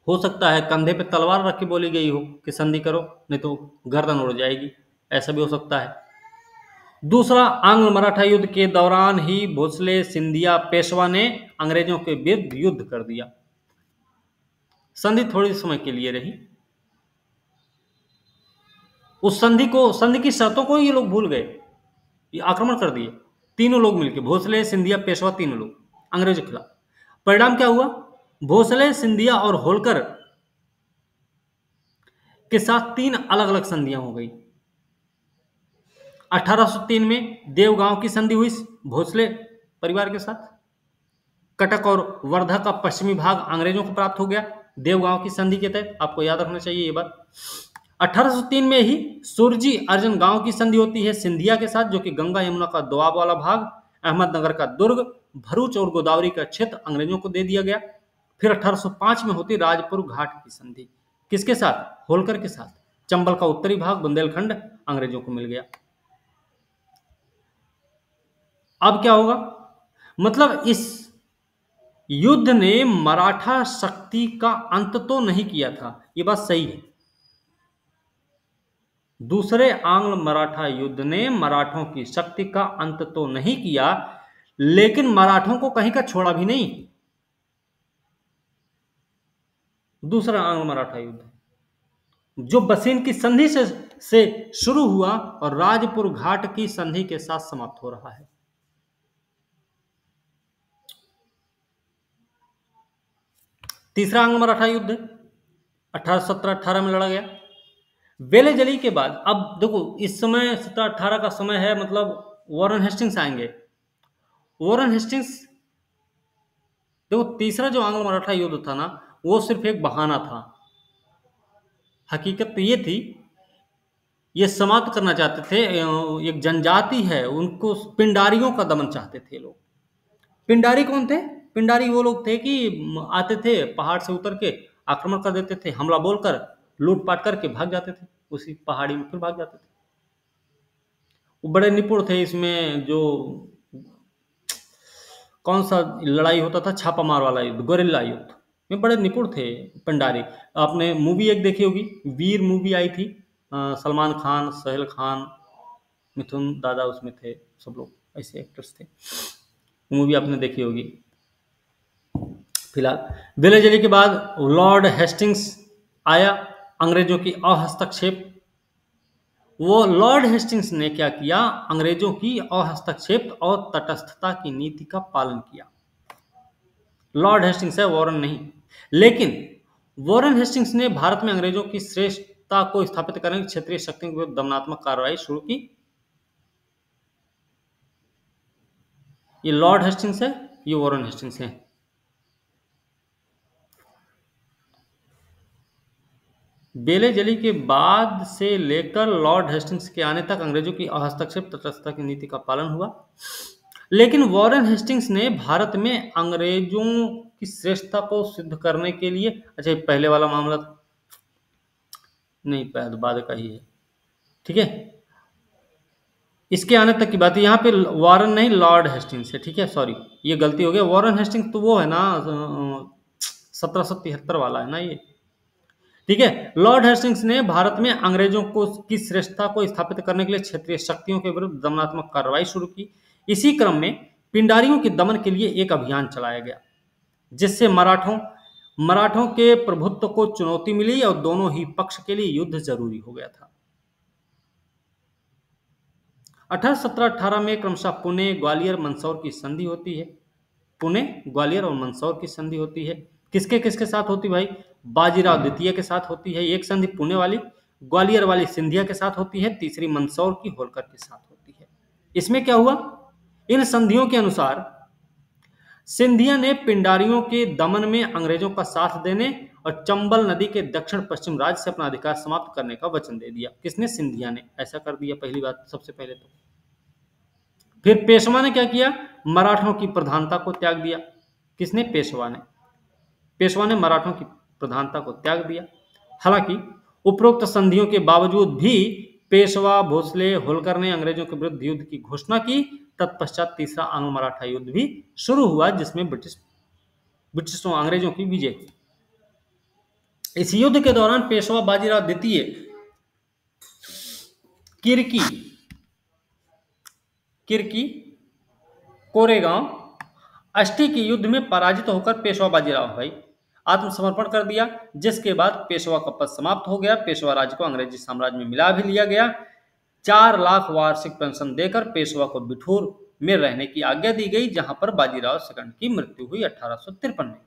हो सकता है कंधे पे तलवार रख के बोली गई हो कि संधि करो, नहीं तो गर्दन उड़ जाएगी। ऐसा भी हो सकता है। दूसरा, आंग्ल मराठा युद्ध के दौरान ही भोसले सिंधिया पेशवा ने अंग्रेज़ों के विरुद्ध युद्ध कर दिया। संधि थोड़ी समय के लिए रही। उस संधि को, संधि की शर्तों को ये लोग भूल गए। ये आक्रमण कर दिए। तीनों लोग मिलकर भोसले, सिंधिया, पेशवा, तीनों लोग, अंग्रेज़ों के खिलाफ। परिणाम क्या हुआ? भोसले, सिंधिया और होलकर के साथ तीन अलग अलग संधियाँ हो गई। 1803 में देवगांव की संधि हुई भोसले परिवार के साथ। कटक और वर्धा का पश्चिमी भाग अंग्रेज़ों को प्राप्त हो गया। देवगांव की संधि के तहत आपको याद रखना चाहिए ये बात। 1803 में ही सुरजी अर्जन गाँव की संधि होती है सिंधिया के साथ, जो कि गंगा यमुना का दुआब वाला भाग, अहमदनगर का दुर्ग, भरूच और गोदावरी का क्षेत्र अंग्रेज़ों को दे दिया गया। फिर 1805 में होती राजपुर घाट की संधि। किसके साथ? होलकर के साथ। चंबल का उत्तरी भाग बुंदेलखंड अंग्रेज़ों को मिल गया। अब क्या होगा? मतलब इस युद्ध ने मराठा शक्ति का अंत तो नहीं किया था यह बात सही है। दूसरे आंग्ल मराठा युद्ध ने मराठों की शक्ति का अंत तो नहीं किया, लेकिन मराठों को कहीं का छोड़ा भी नहीं। दूसरा आंग्ल मराठा युद्ध, जो बसीन की संधि से से शुरू हुआ और राजपुर घाट की संधि के साथ समाप्त हो रहा है। तीसरा आंग्ल मराठा युद्ध, अठारह सत्रह अठारह में लड़ा गया। बेले जली के बाद, अब देखो, इस समय सत्रह अठारह का समय है मतलब वॉरन हेस्टिंग्स आएँगे। वॉरन हेस्टिंग्स, देखो, तीसरा जो आंग्ल मराठा युद्ध था ना, वो सिर्फ़ एक बहाना था। हकीकत तो ये थी, ये समाप्त करना चाहते थे एक जनजाति है, उनको पिंडारियों का दमन चाहते थे लोग। पिंडारी कौन थे? पिंडारी वो लोग थे कि आते थे पहाड़ से उतर के आक्रमण कर देते थे, हमला बोलकर, लूटपाट करके भाग जाते थे, उसी पहाड़ी में फिर भाग जाते थे। वो बड़े निपुण थे इसमें जो कौन सा लड़ाई होता था छापा मार वाला युद्ध, गोरिल्ला युद्ध में बड़े निपुण थे पंडारी। आपने मूवी एक देखी होगी, वीर मूवी आई थी सलमान खान, सहेल खान, मिथुन दादा उसमें थे, सब लोग ऐसे एक्टर्स थे। मूवी आपने देखी होगी। फ़िलहाल बेलेजली के बाद लॉर्ड हेस्टिंग्स आया अंग्रेज़ों की अहस्तक्षेप। वो लॉर्ड हेस्टिंग्स ने क्या किया? अंग्रेज़ों की अहस्तक्षेप और तटस्थता की नीति का पालन किया। लॉर्ड हेस्टिंग्स है, वॉरन नहीं। लेकिन वॉरेन हेस्टिंग्स ने भारत में अंग्रेज़ों की श्रेष्ठता को स्थापित करने की क्षेत्रीय शक्तियों के विरुद्ध दमनात्मक कार्रवाई शुरू की। ये लॉर्ड हेस्टिंग्स है, ये वॉरन हेस्टिंग्स है। बेले जली के बाद से लेकर लॉर्ड हेस्टिंग्स के आने तक अंग्रेज़ों की हस्तक्षेप तटस्थता की नीति का पालन हुआ। लेकिन वॉरेन हेस्टिंग्स ने भारत में अंग्रेज़ों की श्रेष्ठता को सिद्ध करने के लिए अच्छा पहले वाला मामला नहीं बाद का ही है। ठीक है? इसके आने तक की बात है, यहाँ पे वॉरेन नहीं, लॉर्ड हेस्टिंग्स है। ठीक है? सॉरी, ये गलती हो गया। वॉरेन हेस्टिंग्स तो वो है ना सत्रह सौ तिहत्तर वाला है ना ये? ठीक है? लॉर्ड हेस्टिंग्स ने भारत में अंग्रेज़ों को, की श्रेष्ठता को स्थापित करने के लिए क्षेत्रीय शक्तियों के विरुद्ध दमनात्मक कार्रवाई शुरू की। इसी क्रम में पिंडारियों के दमन के लिए एक अभियान चलाया गया, जिससे मराठों मराठों के प्रभुत्व को चुनौती मिली और दोनों ही पक्ष के लिए युद्ध ज़रूरी हो गया था। अठारह सत्रह अठारह में क्रमशः पुणे ग्वालियर मंदसौर की संधि होती है। पुणे, ग्वालियर और मंदसौर की संधि होती है। किसके किसके साथ होती भाई? बाजीराव द्वितीय के साथ होती है, एक संधि पुणे वाली ग्वालियर वाली सिंधिया के साथ होती है, तीसरी मंदसौर की होलकर के साथ होती है। इसमें क्या हुआ? इन संधियों के अनुसार सिंधिया ने पिंडारियों के दमन में अंग्रेज़ों का साथ देने और चंबल नदी के दक्षिण पश्चिम राज्य से अपना अधिकार समाप्त करने का वचन दे दिया। किसने? सिंधिया ने। ऐसा कर दिया पहली बात सबसे पहले तो। फिर पेशवा ने क्या किया? मराठों की प्रधानता को त्याग दिया। किसने? पेशवा ने। पेशवा ने मराठों की प्रधानता को त्याग दिया। हालाँकि, उपरोक्त संधियों के बावजूद भी पेशवा, भोसले, होलकर ने अंग्रेज़ों के विरुद्ध युद्ध की घोषणा की। तत्पश्चात तीसरा आंग्ल मराठा युद्ध भी शुरू हुआ, जिसमें ब्रिटिश, ब्रिटिशों, अंग्रेज़ों की विजय हुई। इस युद्ध के दौरान पेशवा बाजीराव द्वितीय किरकी किरकी, कोरेगांव, अष्टी के युद्ध में पराजित होकर पेशवा बाजीराव भाई आत्मसमर्पण कर दिया, जिसके बाद पेशवा का पद समाप्त हो गया। पेशवा राज्य को अंग्रेज़ी साम्राज्य में मिला भी लिया गया। चार लाख वार्षिक पेंशन देकर पेशवा को बिठूर में रहने की आज्ञा दी गई, जहाँ पर बाजीराव सेकंड की मृत्यु हुई अठारह सौ तिरपन में।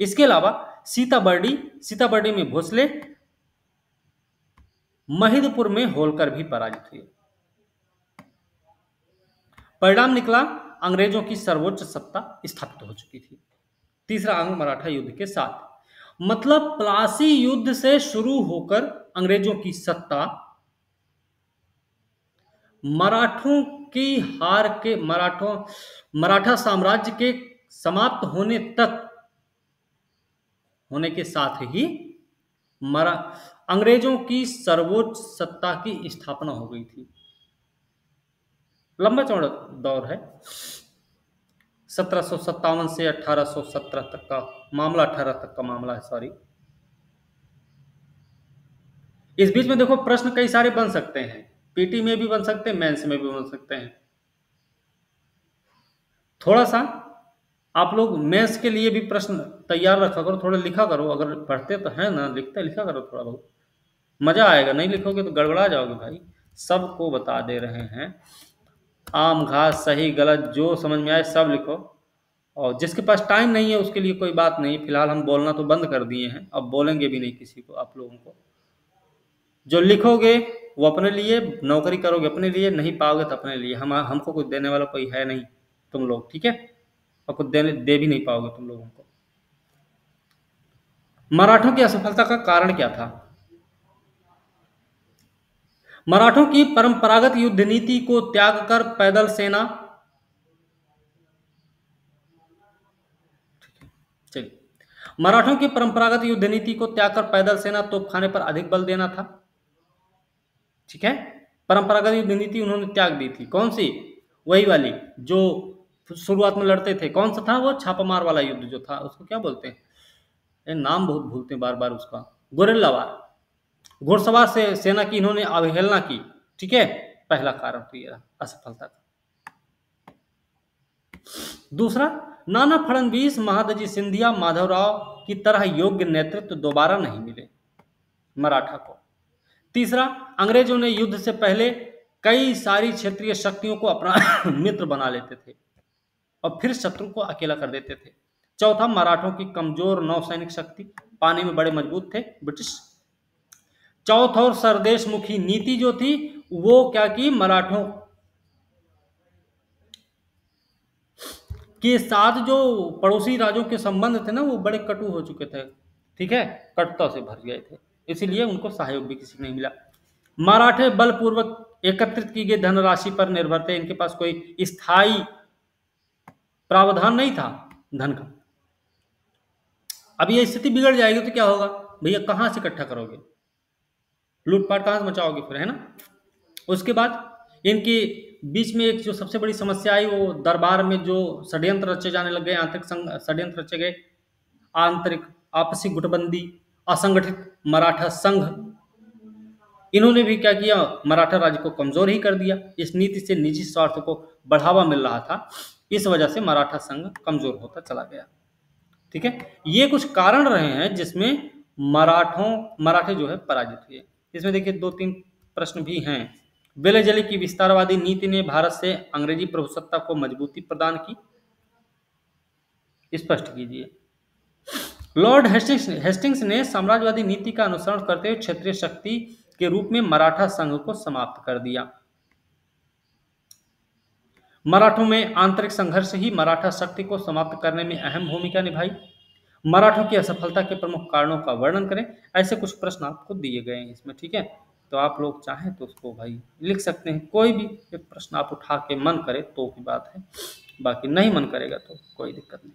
इसके अलावा सीताबर्डी सीताबर्डी में भोसले, महिदपुर में होलकर भी पराजित हुए। परिणाम निकला, अंग्रेज़ों की सर्वोच्च सत्ता स्थापित हो चुकी थी। तीसरा अंग मराठा युद्ध के साथ। मतलब प्लासी युद्ध से शुरू होकर अंग्रेज़ों की सत्ता, मराठों की हार के, मराठों, मराठा साम्राज्य के समाप्त होने तक, होने के साथ ही मरा, अंग्रेज़ों की सर्वोच्च सत्ता की स्थापना हो गई थी। लंबा चौड़ा दौर है। सत्रह से 1817 तक का मामला 18 तक का मामला है सॉरी इस बीच में देखो, प्रश्न कई सारे बन सकते हैं। पीटी में भी बन सकते हैं मेंस में भी बन सकते हैं। थोड़ा सा आप लोग मेंस के लिए भी प्रश्न तैयार रखा करो, थोड़ा लिखा करो। अगर पढ़ते तो है ना, लिखते लिखा करो थोड़ा बहुत। मज़ा आएगा, नहीं लिखोगे तो गड़बड़ा जाओगे भाई। सबको बता दे रहे हैं। आम, घास, सही, गलत, जो समझ में आए सब लिखो। और जिसके पास टाइम नहीं है, उसके लिए कोई बात नहीं। फ़िलहाल हम बोलना तो बंद कर दिए हैं। अब बोलेंगे भी नहीं किसी को, आप लोगों को। जो लिखोगे, वो अपने लिए, नौकरी करोगे अपने लिए, नहीं पाओगे तो अपने लिए। हम, हमको कुछ देने वाला कोई है नहीं, तुम लोग, ठीक है? और कुछ देने, दे भी नहीं पाओगे तुम लोगों को। मराठों की असफलता का कारण क्या था? मराठों की परंपरागत युद्ध नीति को त्याग कर पैदल सेना। मराठों की परंपरागत युद्ध नीति को त्याग कर पैदल सेना तोपखाने पर अधिक बल देना था। ठीक है? परंपरागत युद्ध नीति उन्होंने त्याग दी थी। कौन सी? वही वाली, जो शुरुआत में लड़ते थे। कौन सा था वो? छापामार वाला युद्ध जो था, उसको क्या बोलते हैं? नाम बहुत भूलते हैं बार बार उसका गोरेलावार घुड़सवार से सेना की इन्होंने अवहेलना की। ठीक है? पहला कारण तो ये असफलता था दूसरा, नाना फडणवीस, महादजी सिंधिया, माधवराव की तरह योग्य नेतृत्व दोबारा नहीं मिले मराठा को। तीसरा, अंग्रेज़ों ने युद्ध से पहले कई सारी क्षेत्रीय शक्तियों को अपना *coughs* मित्र बना लेते थे और फिर शत्रु को अकेला कर देते थे। चौथा, मराठों की कमज़ोर नौसैनिक शक्ति पानी में बड़े मज़बूत थे, ब्रिटिश चौथ और सरदेश मुखी नीति जो थी, वो क्या की? मराठों के साथ जो पड़ोसी राज्यों के संबंध थे ना, वो बड़े कटु हो चुके थे। ठीक है? कटुता से भर गए थे। इसीलिए उनको सहयोग भी किसी नहीं मिला। मराठे बलपूर्वक एकत्रित की गई धनराशि पर निर्भर थे। इनके पास कोई स्थायी प्रावधान नहीं था धन का। अब ये स्थिति बिगड़ जाएगी तो क्या होगा? भैया, कहाँ से इकट्ठा करोगे? लूटपाट कहाँ से मचाओगे फिर, है ना? उसके बाद इनकी बीच में एक जो सबसे बड़ी समस्या आई, वो दरबार में जो षड्यंत्र रचे जाने लग गए, आंतरिक संघ षड्यंत्र रचे गए। आंतरिक आपसी गुटबंदी, असंगठित मराठा संघ। इन्होंने भी क्या किया, मराठा राज्य को कमज़ोर ही कर दिया। इस नीति से निजी स्वार्थ को बढ़ावा मिल रहा था। इस वजह से मराठा संघ कमज़ोर होता चला गया। ठीक है? ये कुछ कारण रहे हैं जिसमें मराठों, मराठे जो है पराजित हुए। इसमें देखिए दो तीन प्रश्न भी हैं। बेलेजली की विस्तारवादी नीति ने भारत से अंग्रेज़ी प्रभुसत्ता को मजबूती प्रदान की। स्पष्ट कीजिए। लॉर्ड हेस्टिंग्स हेस्टिंग्स ने साम्राज्यवादी नीति का अनुसरण करते हुए क्षेत्रीय शक्ति के रूप में मराठा संघ को समाप्त कर दिया। मराठों में आंतरिक संघर्ष ही मराठा शक्ति को समाप्त करने में अहम भूमिका निभाई। मराठों की असफलता के प्रमुख कारणों का वर्णन करें। ऐसे कुछ प्रश्न आपको दिए गए हैं इसमें, ठीक है? तो आप लोग चाहें तो उसको भाई लिख सकते हैं। कोई भी एक प्रश्न आप उठा के मन करे तो की बात है, बाकी नहीं मन करेगा तो कोई दिक्कत नहीं।